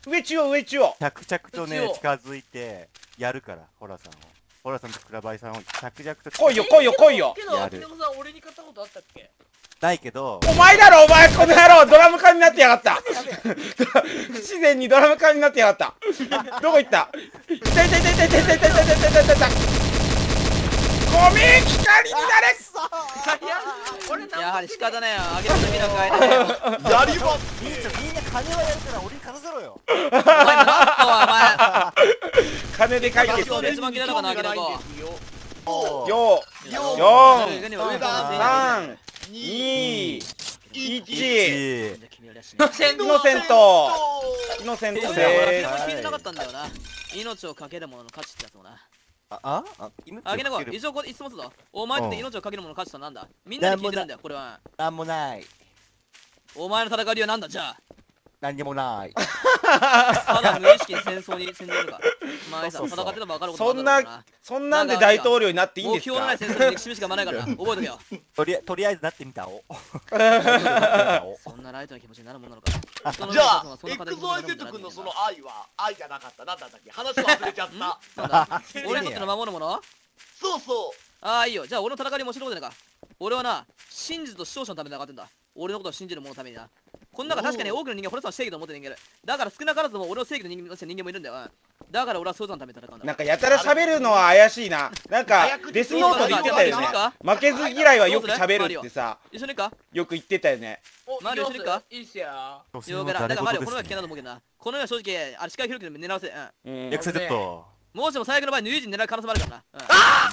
S4: 上中央上中央。
S8: 着々とね近づいてやるからホラさんを。ホラさんとクラバイさんを。着々と
S4: 来いよ来いよ来いよ。
S7: けど
S8: やる。
S7: アキネコさん俺に買ったことあったっけ？
S8: ないけど
S4: お前だろお前この野郎ドラム缶になってやがった。不自然にドラム缶になってやがった。どこ行った？いたいたいたいたいたいたいたいたいたいたゴミ光になれ。
S5: やはり仕方ないよあげたみな買い
S6: やりま
S8: みんな金はやるから俺に金せろよ。
S5: お前マットお前
S4: 金で解決
S5: 別負けなのかな。あげたこ
S6: よ
S7: 44321
S4: イノセントイノセントでー
S5: す。な。かったん。命をかける者の価値ってやつもな。
S8: あああ
S5: げなこ
S8: つける。
S5: 一応これ質問するぞお前って
S8: うん
S5: 命をかけるものの価値となんだみんなに聞いてるんだよこれは
S8: なんもない
S5: お前の戦いはなんだじゃあ
S8: 何にもない。
S5: ただ無意識に戦争に戦じるのかお前さ
S8: そうそうそう。
S5: 戦ってれば分かること
S4: そんなそんなんで大統領になっていいん
S5: 目
S4: ですか？
S5: 標のない戦争に歴史しかないからな。覚えとけよ。
S8: とりあとりあえず [LAUGHS] なってみたお。
S5: そんなライトな気持ちになるもんなのか。
S6: じゃあ
S5: その形
S6: XYZ 君のその愛は愛じゃなかった。なんだったっけ？話忘れちゃった。
S5: なん。だ俺にとっての守るもの？
S6: そうそう。
S5: ああいいよ。じゃあ俺の戦いに面白いことないか。俺はな真実と視聴者のために戦ってんだ俺のことを信じる者のためにな。この中確かに多くの人間はホルさんを正義と思ってる人間いるだから少なからずも俺を正義の人間として人間もいるんだよ。うん。だから俺はソーザのために戦うんだ
S4: な。んかやたら喋るのは怪しいな。なんかデスノートで言ってたよね。負けず嫌いはよく喋るってさ。
S5: 一緒にか？
S4: よく言ってたよね。
S7: お
S5: マリオ一緒にか？
S7: いいっすよ。
S5: よ。からだからマリオこの前危険だと思うけどな。この世は正直あれ視界広く狙わせうん。
S4: うん
S8: エクセット
S5: もしも最悪の場合、ヌージに狙う可能性もあるからな。
S8: あ
S5: あ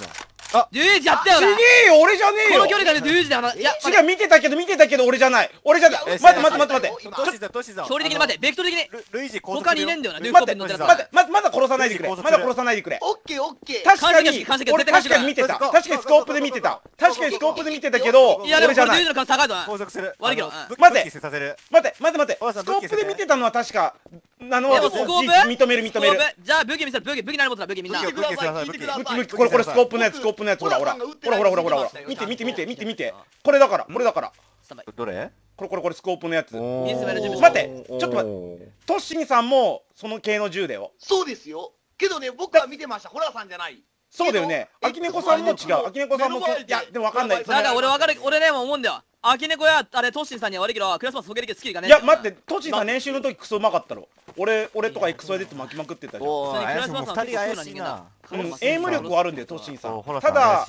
S5: ヌージやったよな。
S4: ちげえよ俺じゃねえよ。
S5: この距離からヌージで話、いや、
S4: 違う見てたけど見てたけど俺じゃない。俺じゃない。
S8: え
S4: 待って待って待って待って。
S8: トシさんトシさん
S5: 距離的に待って、ベクトル的に。
S8: ルルイージ拘束
S5: 他にいねえんだよな、
S8: ルイ
S5: ルーコーペン乗って
S4: 待ってままだ殺さないでくれ。まだ殺さないでくれ。
S6: オッケーオッケー。
S4: 確かに俺確かに見てた。確かにスコープで見てた。確かにスコープで見てたけど
S5: いや、でもこれ
S4: 俺じゃない。
S5: ヌージの可高いぞな。
S8: 拘束する。
S5: 悪いけど。
S4: 待って。待って待ってスコープで見てたのは確かあの認める認める。
S5: じゃあ武器見せる、武器、武器何持ってた武器みんな。
S6: 聞いてください聞いてください
S4: 武器これこれスコープのやつスコープのやつほらほら。ほらほらほらほらほら。見て見て見て見て見て。これだからこれだから。
S5: スタンバイ。
S4: ここれこれこれスコープのやつ。待って。ちょっと待
S3: って。
S4: トッシンさんもその系の銃だよ
S6: そうですよ。けどね僕は見てました。ホラーさんじゃない。
S4: そうだよね。秋猫さんも違う。秋猫さんもいやでもわかんない。
S6: 目の前で
S5: なんか俺分かる俺ねも思うんだよ秋猫やあれトッシンさんには悪いけどクラスマスソゲリケスキルがね
S4: いや待ってトッシンさん練習の時クソうまかったろ俺俺とか XYZ 巻きまくってたじゃん
S3: おー、
S5: クラ
S3: 怪しい。もう
S5: スマスさん
S3: 二人怪しいな。
S4: うん、エイム力はあるんだよトッシンさん
S3: さん
S4: ただ。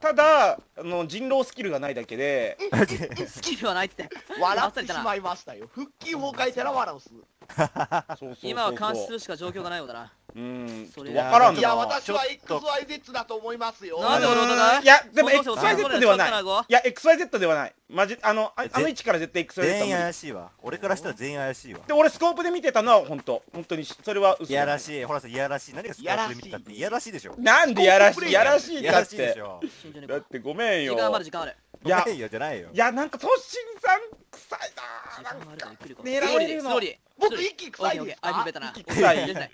S4: ただあの人狼スキルがないだけで
S5: スキルはないって
S6: 笑ってしまいましたよ腹筋崩壊したら笑うす
S5: 今は監視するしか状況がないようだな。
S4: うん。
S5: それ
S4: 分からん
S6: いや
S4: な
S6: 私は XYZ だと思いますよ。
S5: なんで俺のだ
S4: い？やでも XYZ ではない。いや XYZ ではない。マジあのああの位置から絶対 XYZ
S3: 全員怪しいわ。俺からしたら全員怪しいわ。
S4: で俺スコープで見てたのは本当。本当にそれは嘘
S3: いやらしい。ホラさん、いやらしい。何がスコープで見てたって。いやらしいでしょ。
S4: なんでやらしい？やらしい。
S3: いやら
S4: だって。だってごめんよ。
S5: 時間まで時間ある。
S4: いや。
S3: ごめんよじゃないよ。
S4: い。やなんかトッシンさん臭い
S5: 時
S4: ななんか狙
S5: スローリーで
S4: えるの。
S5: スローリー
S6: 僕息臭いですか
S5: アイフベタな。
S4: 息臭い。
S5: ですね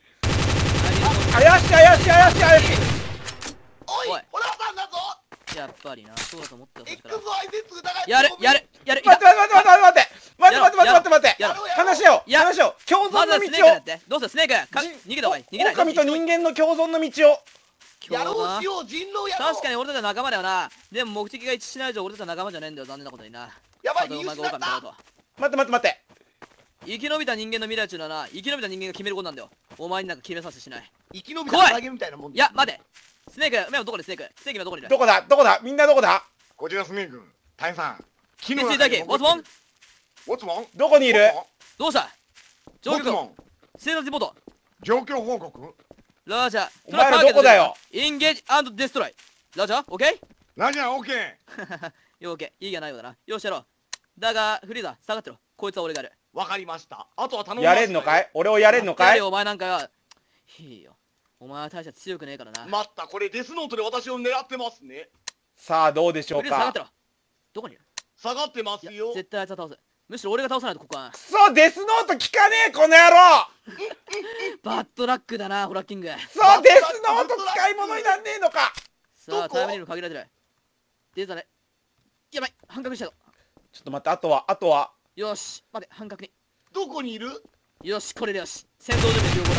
S4: 怪しい。怪しい怪しい怪しい。
S5: おい
S6: おいホラーさんだぞ。
S5: やっぱりなそうだと思ってた
S6: XYZ 疑い
S5: やるやるやるいた
S4: 待って待って待って待って待って待って待って待って話しよう
S5: や
S4: 話しよう。共
S5: ま
S4: 存の道
S5: て。どうするスネーク。か逃げた方がいい。逃げない。
S4: を狼と人間の共存の道を。
S6: やろうしよう人狼やろう。
S5: 確かに俺たちは仲間だよな。でも目的が一致しない以上俺たちは仲間じゃねえんだよ。残念なことにな。
S6: やばい
S5: ただお前
S6: 見失った。
S4: 待って待って待って
S5: 生き延びた人間の未来っていうのはな生き延びた人間が決めることなんだよ。お前になんか決めさせしない。
S6: 生き延びた唐揚げみたいなもん
S5: いや待て。スネーク目はどこでスネーク？スネーク今どこにいる？
S4: どこだ？どこだ？みんなどこだ？
S2: こちらスネークタイさん。木
S5: 決定だけ。ボツモン
S2: ウォツモン
S4: どこにいる？
S5: どうした？状況。
S2: モン
S5: 生活リポート。
S2: 状況報告。
S5: ラージャー。
S4: お前らどこだよ？
S5: インゲージデストロイラージャー？オッケ
S2: ラジャーオッケー
S5: ーよオッケーいいがないようだな。よしやろう。だがフリーザ下がってろ。こいつは俺がやる
S6: わかりました。あとは頼みます。
S4: やれんのかい？俺をやれんのかい？
S5: お前なんか。よいいよ。お前は大して強くねえからな。
S6: 待ったこれデスノートで私を狙ってますね。
S4: さあどうでしょうか？
S5: 下がってろ。どこにいる？
S6: 下がってますよ。
S5: 絶対あいつは倒すむしろ俺が倒さないとここは。
S4: くそデスノート聞かねえ？この野郎！[LAUGHS]
S5: バッドラックだなホラッキング。
S4: そうデスノート使い物になんねえのか！
S5: さ
S6: どこ？
S5: あタイムリミット限られてるデータね。やばい。半角にしたぞ。
S4: ちょっと待ってあとはあとは
S5: よし待て半角に。
S6: どこにいる？
S5: よしこれでよし。戦闘準備良好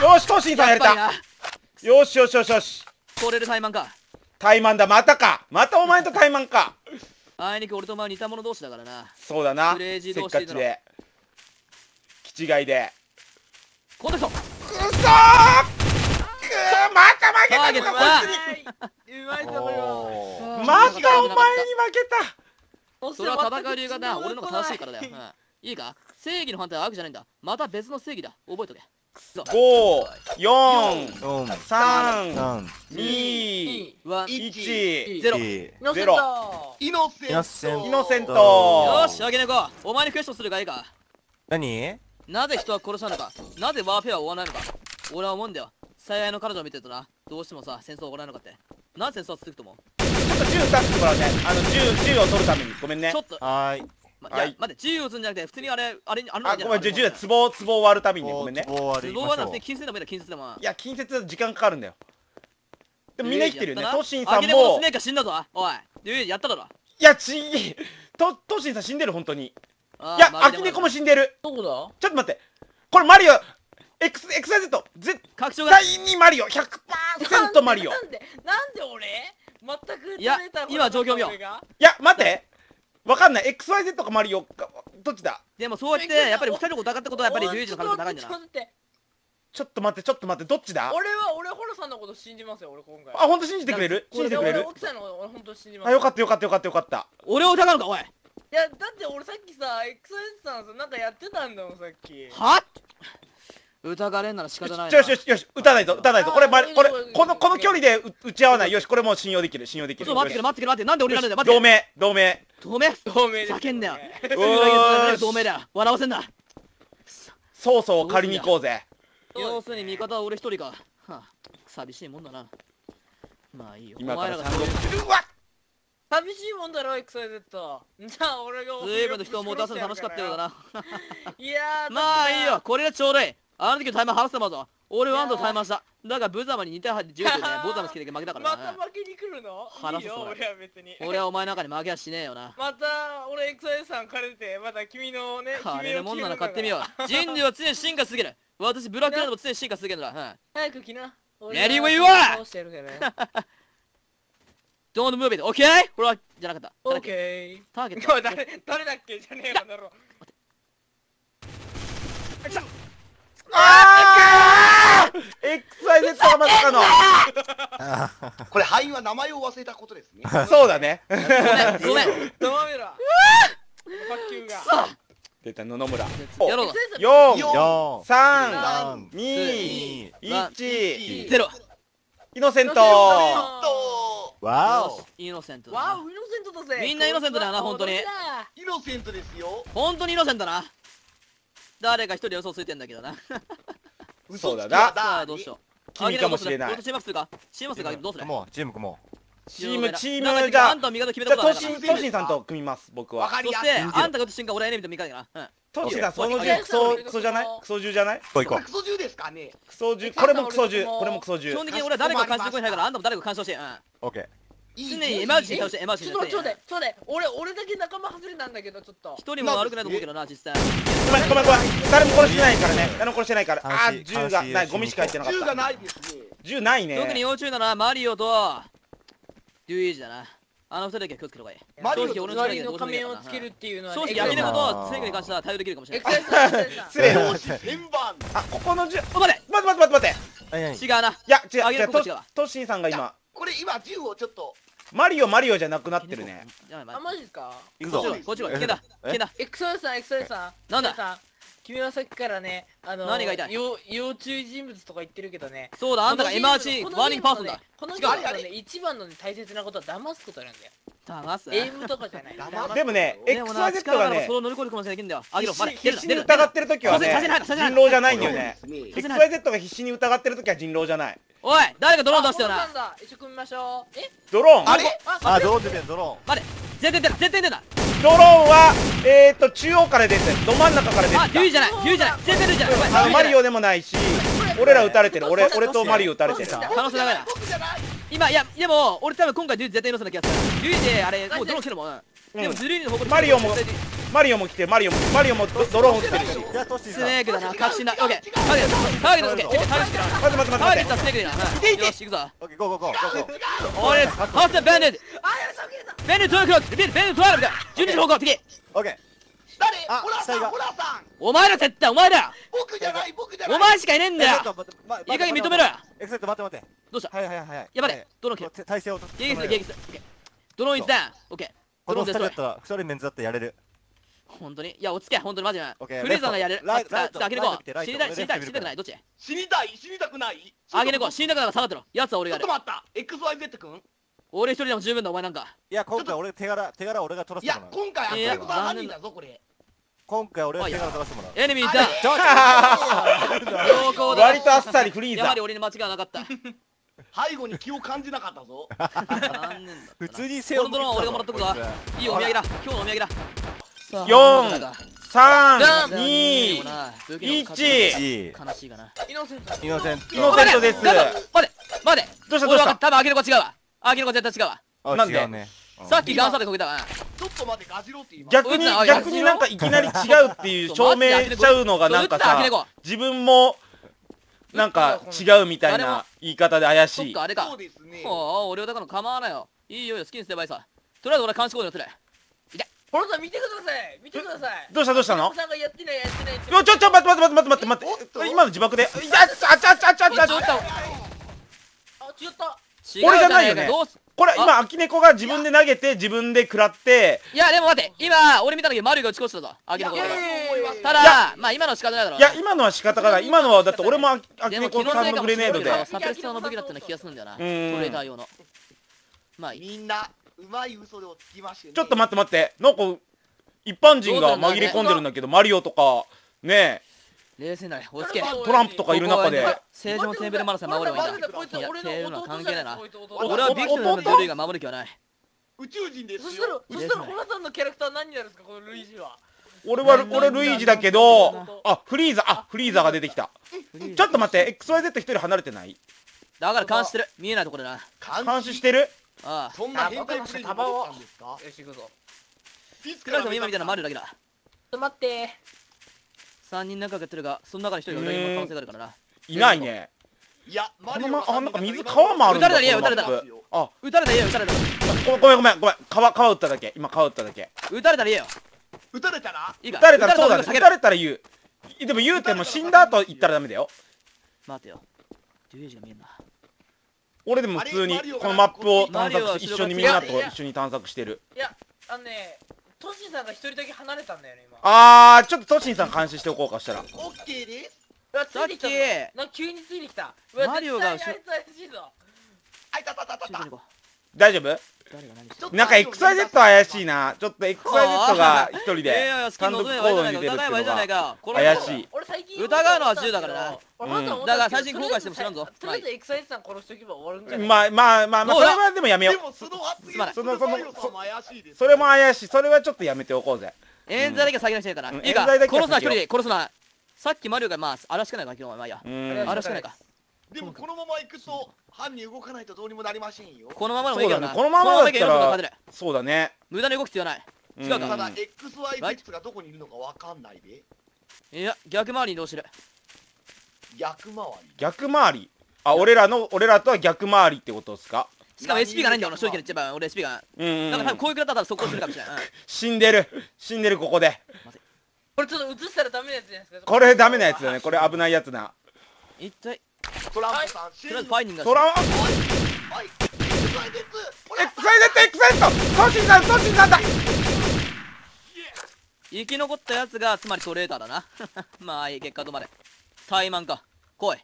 S5: だ。
S4: よしトシンさんやれた。よしよしよしよし。
S5: これで怠慢か。
S4: 怠慢だ。またか。またお前と怠慢か。
S5: あいにく俺とお前は似た者同士だからな。
S4: そうだな。
S5: クレイジー
S4: せっかちで。気違いで
S5: コンタクト
S4: くそーくーまた負けた。のか
S5: だ。
S4: こい。つに
S7: ま
S4: たお前に負けた
S5: それは戦う理由がな俺の方が正しいからだよ、[LAUGHS] うん、いいか？正義の反対は悪じゃないんだ。また別の正義だ。覚えとけ。くそ
S4: 5 4
S3: うん。
S4: 3
S3: なん。
S4: 2
S5: ワン
S4: 1
S5: ゼロ。
S4: ゼロ
S7: た
S6: イノセント。
S4: イノセント。
S5: よしあげねこお前にクエスチョンするがいいか？
S3: 何？
S5: なぜ人は殺したのか？なぜワーフェアは終わらないのか？俺は思うんだよ。最愛の彼女を見てるとな。どうしてもさ戦争は終わらないのかって。なぜ戦争は続くと思う？
S4: ちょっと銃出してもらうね。あの銃銃を取るために。ごめんね。
S5: ちょっと、
S3: はーい。
S4: い
S5: いや待って銃を撃つんじゃなくて普通にあれあれあれ
S4: あごめん銃銃だツボツボを割るためにね。ごめんね。
S3: 棒割
S5: ズ
S3: りましょう。
S5: ボンはなくて近接でもいいだ近接でも
S4: いや近接時間かかるんだよ。でもみんな生きてるよね。トシンさん
S5: あげねこの
S4: も
S5: スネークは死んだぞ。おい。ユイやっただろ。
S4: いやちとトシンさん死んでる本当に。いやアキネコも死んでる。
S7: どこだ？
S4: ちょっと待って。これマリオ。X XYZ 絶
S5: 拡張が。
S4: 対にマリオ。100%マリオ。い
S7: なんでなんで俺？全く
S5: いや今状況見よう。
S7: 俺が。
S4: や待って。わかんない。XYZ かマリオかどっちだ？
S5: でもそうやってやっぱり二人のこと疑ったことはやっぱりユイジの可能性高いんだな
S7: ちょっと待って
S4: ちょっと待ってちょっと待って。どっちだ？
S7: 俺は俺ホラさんのこと信じますよ俺今回。
S4: あ本当信じてくれる？信じてくれる？
S7: 俺奥さんの俺本当信じます。
S4: あよかったよかったよかったよかった。
S5: 俺を疑うのかおい。
S7: いやだって俺さっきさ XYZ さんさなんかやってたんだもんさっき。
S5: は疑われんなら仕方ないな。
S4: よしよしよし撃たないと撃たないと。これこれこのこの距離で撃打ち合わない。よしこれもう信用できる信用できる。
S5: 待ってくれ待ってくれ待ってなんで俺なんだよ待って。
S4: 同盟同盟。
S5: 同盟？
S7: 透明です
S5: 叫んだよ。同盟。だよ。笑わせんな。
S4: 曹操を借りに行こうぜ。
S5: 要するに味方は俺一人か。はあ寂しいもんだな。まあいいよ。
S4: 今
S5: お前らが
S4: から三国う。わ
S7: 寂しいもんだろ XYZ じゃあ俺が
S5: 随分と人を持たせるの楽しかったようだな。[LAUGHS] い
S7: やー
S5: まあいいよ。これでちょうどいいあの時のタイマー外したまぞ。俺はあんたのタイマーした。だからブザマに2対8 10でねボザマ好きで負けたから
S7: また
S5: な
S7: 負けに来るの？いいよ俺。は別に。
S5: 俺はお前の中に負けはしねえよな。
S7: また俺エクサイズさん借りてまた君のね [LAUGHS]
S5: 金のもんなら。買ってみよ
S7: う。
S5: う [LAUGHS] 人類は常に進化し続ける。私ブラックライドも常に進化し続けるんだ。うん
S7: 早く来な。
S5: レディーウェイは
S7: 倒してやるから
S5: ドーンムービーでオッケーこれはじゃなかった。
S7: オッ
S5: ー
S7: ケ
S5: ターゲッ
S7: ー
S5: ト
S7: 誰 [LAUGHS] 誰だっけ？じゃねえよだろ
S4: あー !XYZ がまさかの。[LAUGHS]
S6: これ敗因は名前を忘れたことですね。[LAUGHS]
S5: そう
S4: だね。
S5: ごめんごめん。
S7: どうめろファッキューが
S4: 出た野々村。
S5: やろう
S4: 4、
S8: 4
S4: 3、
S8: 3
S4: 2、
S5: ワン
S4: 1、
S5: ゼロ
S4: イノセント。
S6: と
S8: わお。
S5: イノセントだな。
S7: わあイノセントだぜ。
S5: みんなイノセントだよな本当に。
S6: イノセントですよ。
S5: 本当にイノセントだな誰か一人予想ついてんだけどな。
S4: そうだな。
S5: さあどうしよう。
S4: 君かもしれない。
S5: どうするチームアップするか？チームアップするかどうする？
S8: 組もうチーム組も
S4: チーム、チーム、じゃあ
S5: あん、たを味方決め
S4: じゃあ、トシン、トシン。さんと組みます、僕は。
S5: そしてあんたが打った瞬間俺はエネミーと味方だから。
S4: トシンさん、その銃クソ、クソじゃない？クソ銃じゃない？
S6: クソ銃ですかね
S4: クソ銃、これもクソ銃、これもクソ銃
S5: うん基。本的に俺は誰かが監視してこないからあんたも誰かが監視して。うん。
S8: うオッケー
S5: 常にエマージェン倒してエマージェン
S7: ちょっ
S5: シー倒して
S7: と待ってちょっと待って俺俺だけ仲間外れなんだけどちょっと。
S5: 一人も悪くないと思うけどな実際。
S4: ごめん、ごめん、ごめん。誰も殺してないからね。誰も殺してないから。あー、
S8: 楽しい
S4: 銃がない、ゴミしか入ってなかった。
S6: 銃がないですね。
S4: 銃ないね。
S5: 特に要注意なのはマリオとデュイージだな。あの二人だけは気をつけた方がいい。
S6: マリオ
S5: 正直俺の
S7: 隣の仮面をつけるっていうのは
S5: 正直
S7: エクサイズ
S5: アミネコ
S8: あー
S5: とセグに関しては対応できるかもしれない
S4: 失礼。あ、ここの銃、
S5: お待て
S4: 待って待って待って待って。
S5: 違うな。い
S4: や、違う、
S5: あげ
S4: 違う、トシンさんが今、
S6: これ今銃をちょっと
S4: マリオ、マリオじゃなくなってるね。
S7: あマジですか。
S8: 行くぞ。
S5: こっち来いこっち来い危険だ危険だ
S7: エクサイズさんエクサイズさん。
S5: なんだ？
S7: エクサイズさん。君はさっきからねあの
S5: 何が言いたい？
S7: 要要注意人物とか言ってるけどね。
S5: そうだあんたがエマージーワーニングパーソンだ。
S7: この
S5: 違う
S7: ゲームのね一番のね大切なことは騙すことなんだよ。
S5: 騙す？
S7: エイムとかじゃない。
S6: 騙す？
S4: でもね、
S5: でもな
S4: XYZ
S5: 力が
S4: がね
S5: それ、を乗り越えるかもしれないんだよ。あげろ
S4: 必
S5: 待て
S4: 死必死に疑ってる時はね人狼じゃないんだよね。
S6: ね
S4: XYZ が必死に疑ってる時は人狼じゃない
S5: おい誰かドローン出したよな
S7: 一緒組みましょう。え？
S4: ドローン？
S6: あれ？
S8: あドローン出てるドロ
S5: 待て絶対出た絶対出た
S4: ドローンはえーと中央から出てる。ど真ん中から出
S5: あデュイ
S4: て
S5: じゃないデュイじゃない絶対デュイじゃない。
S4: マリオでもないし俺ら撃たれてる。俺俺とマリオ撃たれてる。
S5: 可能性長いな
S6: 僕じゃない
S5: 今いやでも俺多分今回デュイ絶対のせな気がするデュイであれもうドローン来てるもんうんでもズルイの方向に
S4: マリオもマリオも来てる。マリオもマリオもドドローン撃ってるし
S5: スネークだな。確信だ。オッケー。ターゲットターゲットオッケーターゲット。
S4: 待って待って
S5: ターゲットはスネークでな。よし行くぞ。
S8: オッケーゴーゴーゴーゴー。ゴー
S5: 俺ハッサベンデッド。ベンデッドトラックベンデッドトラックだ。12時方向敵
S8: オッケ
S6: 誰？
S8: あ
S6: ホラさんホラさん。
S5: お前ら絶対お前だ
S6: 僕じゃない僕じゃない。
S5: お前しかいねえん
S8: ー
S5: だよ。
S8: えちょっと待ってま
S5: いい加減認めろよ。
S8: エクセット待って待って。
S5: どうした？
S8: はいはいはいはい。
S5: やばい。ドローン来て
S8: て体勢をと
S5: 迎撃する迎撃するオッケードローンイズダウンオッケー
S8: この二
S5: ドローンデストロイ
S8: 人だったら二人メンズだったらやれる？
S5: 本当に？いや落ち着け本当にマジで。
S8: オッケー
S5: フリーザーがやれる？
S8: ライト
S5: あ開けてこ
S8: ライト来てライト。
S5: う死にたい死にたい死にたくないどっち？
S6: 死にたい死にたくない。
S5: あげてこ死にたくないから下がってろ。やつは俺が
S6: ょっ
S5: やる
S6: と待った XYZ 君
S5: 俺一人でも十分だお前なんか。
S8: いや今回俺手柄手柄俺が取らせてもらう。
S6: 今回
S5: いや
S6: アクレコさん犯人だぞこれ。
S8: 今回俺が手柄取らせてもらう。
S5: エネミーだ
S8: ちょ
S5: 良好だ。
S4: 割とあっさりフリーザ。
S5: やはり俺に間違いはなかった
S6: 背後に気を感じなかったぞ。
S5: 残念だった
S8: 普
S5: な
S8: 通に背を
S5: このドローンは俺がもらっとくぞ。いいお土産だ。今日のお土産だ。
S4: 四
S5: さあ。
S4: 三
S5: ダン
S4: 二
S5: でもな武器の
S4: 一
S5: 数
S8: いい
S5: 悲しい。かな
S7: イノセント。
S8: イノセント
S4: イノセント。です
S5: 待て待て。
S4: どうしたどうした？
S5: 多分アゲルコ違うわアゲルコ絶対違うわ
S8: あ
S4: なんで？
S8: ね。うん。
S5: さっきガンサーでこけたわ。
S6: ちょっと待ってガジロって
S4: 逆に逆になんかいきなり違うっていう証明しちゃうのがなんかさ自分もなんか違うみたいな言い方で怪しい。
S5: そっかあれか。
S6: そうですね。
S5: 俺をだから構わないよ。いいよいいよ好きにすればいいさ。とりあえず俺監視行動に移れ。
S7: ホラさん見てください。見てください。
S4: どうしたどうしたの？
S7: さんがやってないやってないって。
S4: よちょちょ待って待って待って待って待って今の自爆で。いやあちゃあちゃあちゃあちゃあちゃ
S7: あ違った
S4: 俺じゃないよね
S5: どうす
S4: これ今秋猫が自分で投げて自分で食らって。
S5: いやでも待って。今俺見た時マリオが打ち越したぞ。アゲルコ
S6: いやいやいや思います
S5: ただまあ今の仕方ないだろう
S4: いや今のは仕方がない。今のはだって俺も秋猫さんのグレネードで。
S5: サプレッサーの武器だったような気がするんだよな。ト
S4: ん。
S5: レーダー用の。まあいい。
S6: みんなうまい嘘をつきまし
S4: ちょっと待って待って。なんか一般人が紛れ込んでるんだけどマリオとかね
S5: 冷静になれ。落ち着け。
S4: トランプとかいる中で。
S5: 正常のテーブルマラソン守ればいいんだ
S7: こい
S5: や
S7: 俺
S5: テーブは関係ない。な俺はビクトルのルルイが守る気はない。
S6: 宇宙人です
S7: そしたら
S6: よ
S7: そしたらホラさんのキャラクター何になるんですかこのルイージは。
S4: 俺は俺ルイージだけどあフリーザあフリーザが出てきた。ちょっと待って XYZ 一人離れてない？
S5: だから監視してる。見えないところでな。
S4: 監視？してる？
S5: ああ。
S6: そんな変態プレイに戻ったんですか？
S7: よし行くぞ。
S5: 少なくとも今みたいなマリオだけだ。
S7: ちょっと待って
S5: 3人仲良くやってるがその中に1人が裏切り者の可能性があるからな。い
S4: ないね。
S6: いやマ
S4: こ
S6: リオの
S4: のまあなんか水川もあるんだ
S5: 撃たれた撃たれ
S4: あ。
S5: 撃たれたら言えよ撃たれたら。
S4: ごごめんごめんごめん。川川打っただけ。今川打っただけ。
S5: 撃たれたら言えよ。
S6: 撃たれたら？
S5: いいか。
S4: 撃たれたらそうだね。
S5: 撃たれ
S4: 撃たれたら言う。でも言うても死んだ後言ったらダメだよ。
S5: 待てよ。デュエージが見えんな。
S4: 俺でも普通にこのマップを探索し一緒にみんなと
S7: いや。
S4: 一緒に探索してる。
S7: いやあのねトシさんが一人だけ離れたんだよね今。
S4: あーちょっとトシンさん監視しておこうかしたら。
S6: オッケーです
S7: うわついてきたなんか急についてきた。うわ
S5: マリオが
S7: 絶対あいつ怪しいぞ
S6: あいたたたた。た
S4: 大丈夫？なんか XYZ 怪しいな。ちょっと XYZ が一人で。単独行動に出るっていうのが
S5: か。これ
S4: 怪しい。
S7: 俺最近
S5: 疑うのは自由だからな。
S7: だ
S5: から最近後悔しても知らんぞ。
S7: とりあえずエクサイズさん殺しとけば終わるんじゃない？
S4: まあまあまあまあそうれはでもやめよう。
S6: でもそのそのそ
S4: れも怪しい。それはちょっとやめておこうぜ。
S5: 冤罪だけは先にしてるから、
S4: うん。
S5: いいか
S4: 冤罪だけは
S5: 殺すな一人で。殺すなさっきマリオがまああらしかないから昨日まあいいや
S4: うん。
S5: あらしかないか
S6: でもこのまま行くと犯人動かないとどうにもなりませんよ。
S5: このままでもいいけどな。
S4: このままだったらそうだね。
S5: 無駄に動く必要ない。
S4: うん。
S5: 違うか。
S6: ただ XYZ がどこにいるのかわかんないで。
S5: いや逆回りに移動してる。
S6: 逆回り。
S4: 逆回り。あ俺らの俺らとは逆回りってことですか？
S5: しかも SP がないんだよ俺正直言っちゃえば俺 SP が。
S4: うんうん
S5: だから多分こういうくらいだったら速攻するかもしれない、うん。
S4: 死んでる。死んでるここで。
S7: これちょっと映したらダメなやつじゃないですか？
S4: これダメなやつだね。これ危ないやつな
S5: 一体
S6: トランプさん
S5: とりあえずファイニング
S4: トラン
S6: はい XYZ これ
S4: XYZ トシンさんトシンさんだ
S5: 生き残ったやつがつまりトレーターだな。[LAUGHS] まあいい結果止まれ。怠慢か。来い。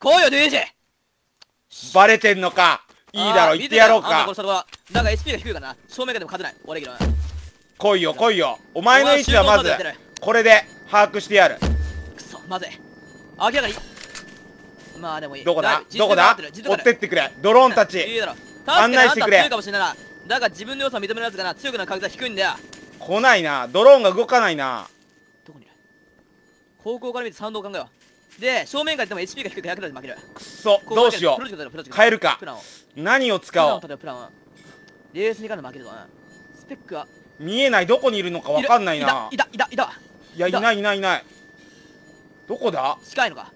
S5: 来いよデュエージ
S4: バレてんのか。いいだろ言ってやろうか。
S5: あんから SP が低いからな。正面からでも勝てない。俺けど
S4: 来いよ来いよ。お前の位置はまずこれで把握してやる。
S5: くそまずい。明らかにまあでもいい。
S4: どこだ？
S5: い
S4: どこだ？追ってってくれ。ドローンたち。
S5: いいだろ。
S4: 案内してくれ。
S5: だが自分の良さを認めるやつがな強くなる確率は低いんだよ。
S4: 来ないな。ドローンが動かないな。
S5: どこにいる？方向から見てサウンドを考えよう。で正面からでも HP が低いから100で負ける。
S4: くそ。どうしよう。変えるか。何を使おう？
S5: プランをレースにから負けるぞ。なスペックは。
S4: 見えないどこにいるのかわかんないな。い
S5: たいたいたいた。
S4: いやいないいないいない。どこだ？
S5: 近いのか。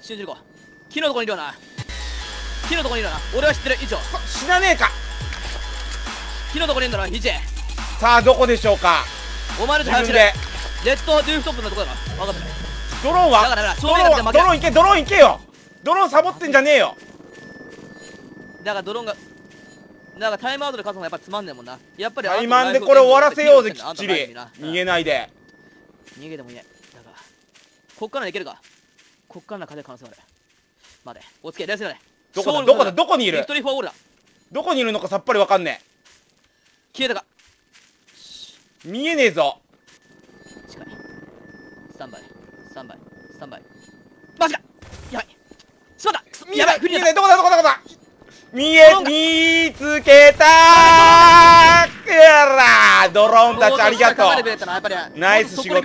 S5: 信じるか木のとこにいるよな。木のとこにいるよな。俺は知ってる。以上。
S4: 死なねえか。
S5: 木のとこにいるんだろヒジ。
S4: さあどこでしょうか？
S5: お前の
S4: 自分で。
S5: レッドドゥーフトップのとこだろ分かったね
S4: ドローンは？
S5: だからな
S4: ドローンは
S5: 正面から
S4: ドローン行けドローン行けよ。ドローンサボってんじゃねえよ。
S5: だからドローンがだからタイムアウトで勝つのがやっぱつまんねえもんな。やっぱり
S4: タイマンでこれ終わらせようぜきっちり逃げ
S5: な
S4: ないで
S5: 逃げてもいいねだからこっからいけるかこっから勝てる可能性ある待て。お付き合い冷静だね？
S4: どこだ？どこだ？どこにいる？
S5: ビクトリーフォアボールだ。
S4: どこにいるのかさっぱりわかんね
S5: 消えたか。
S4: え見えねえぞ。
S5: 近い。スタンバイ。スタンバイ。スタンバイ。マジか。やばい。しまった。やばい。
S4: 見えない。どこだ？どこだ？どこだ？見え見つけたー。くらー。ドローンたちありがとう。
S5: う
S4: ナイス仕事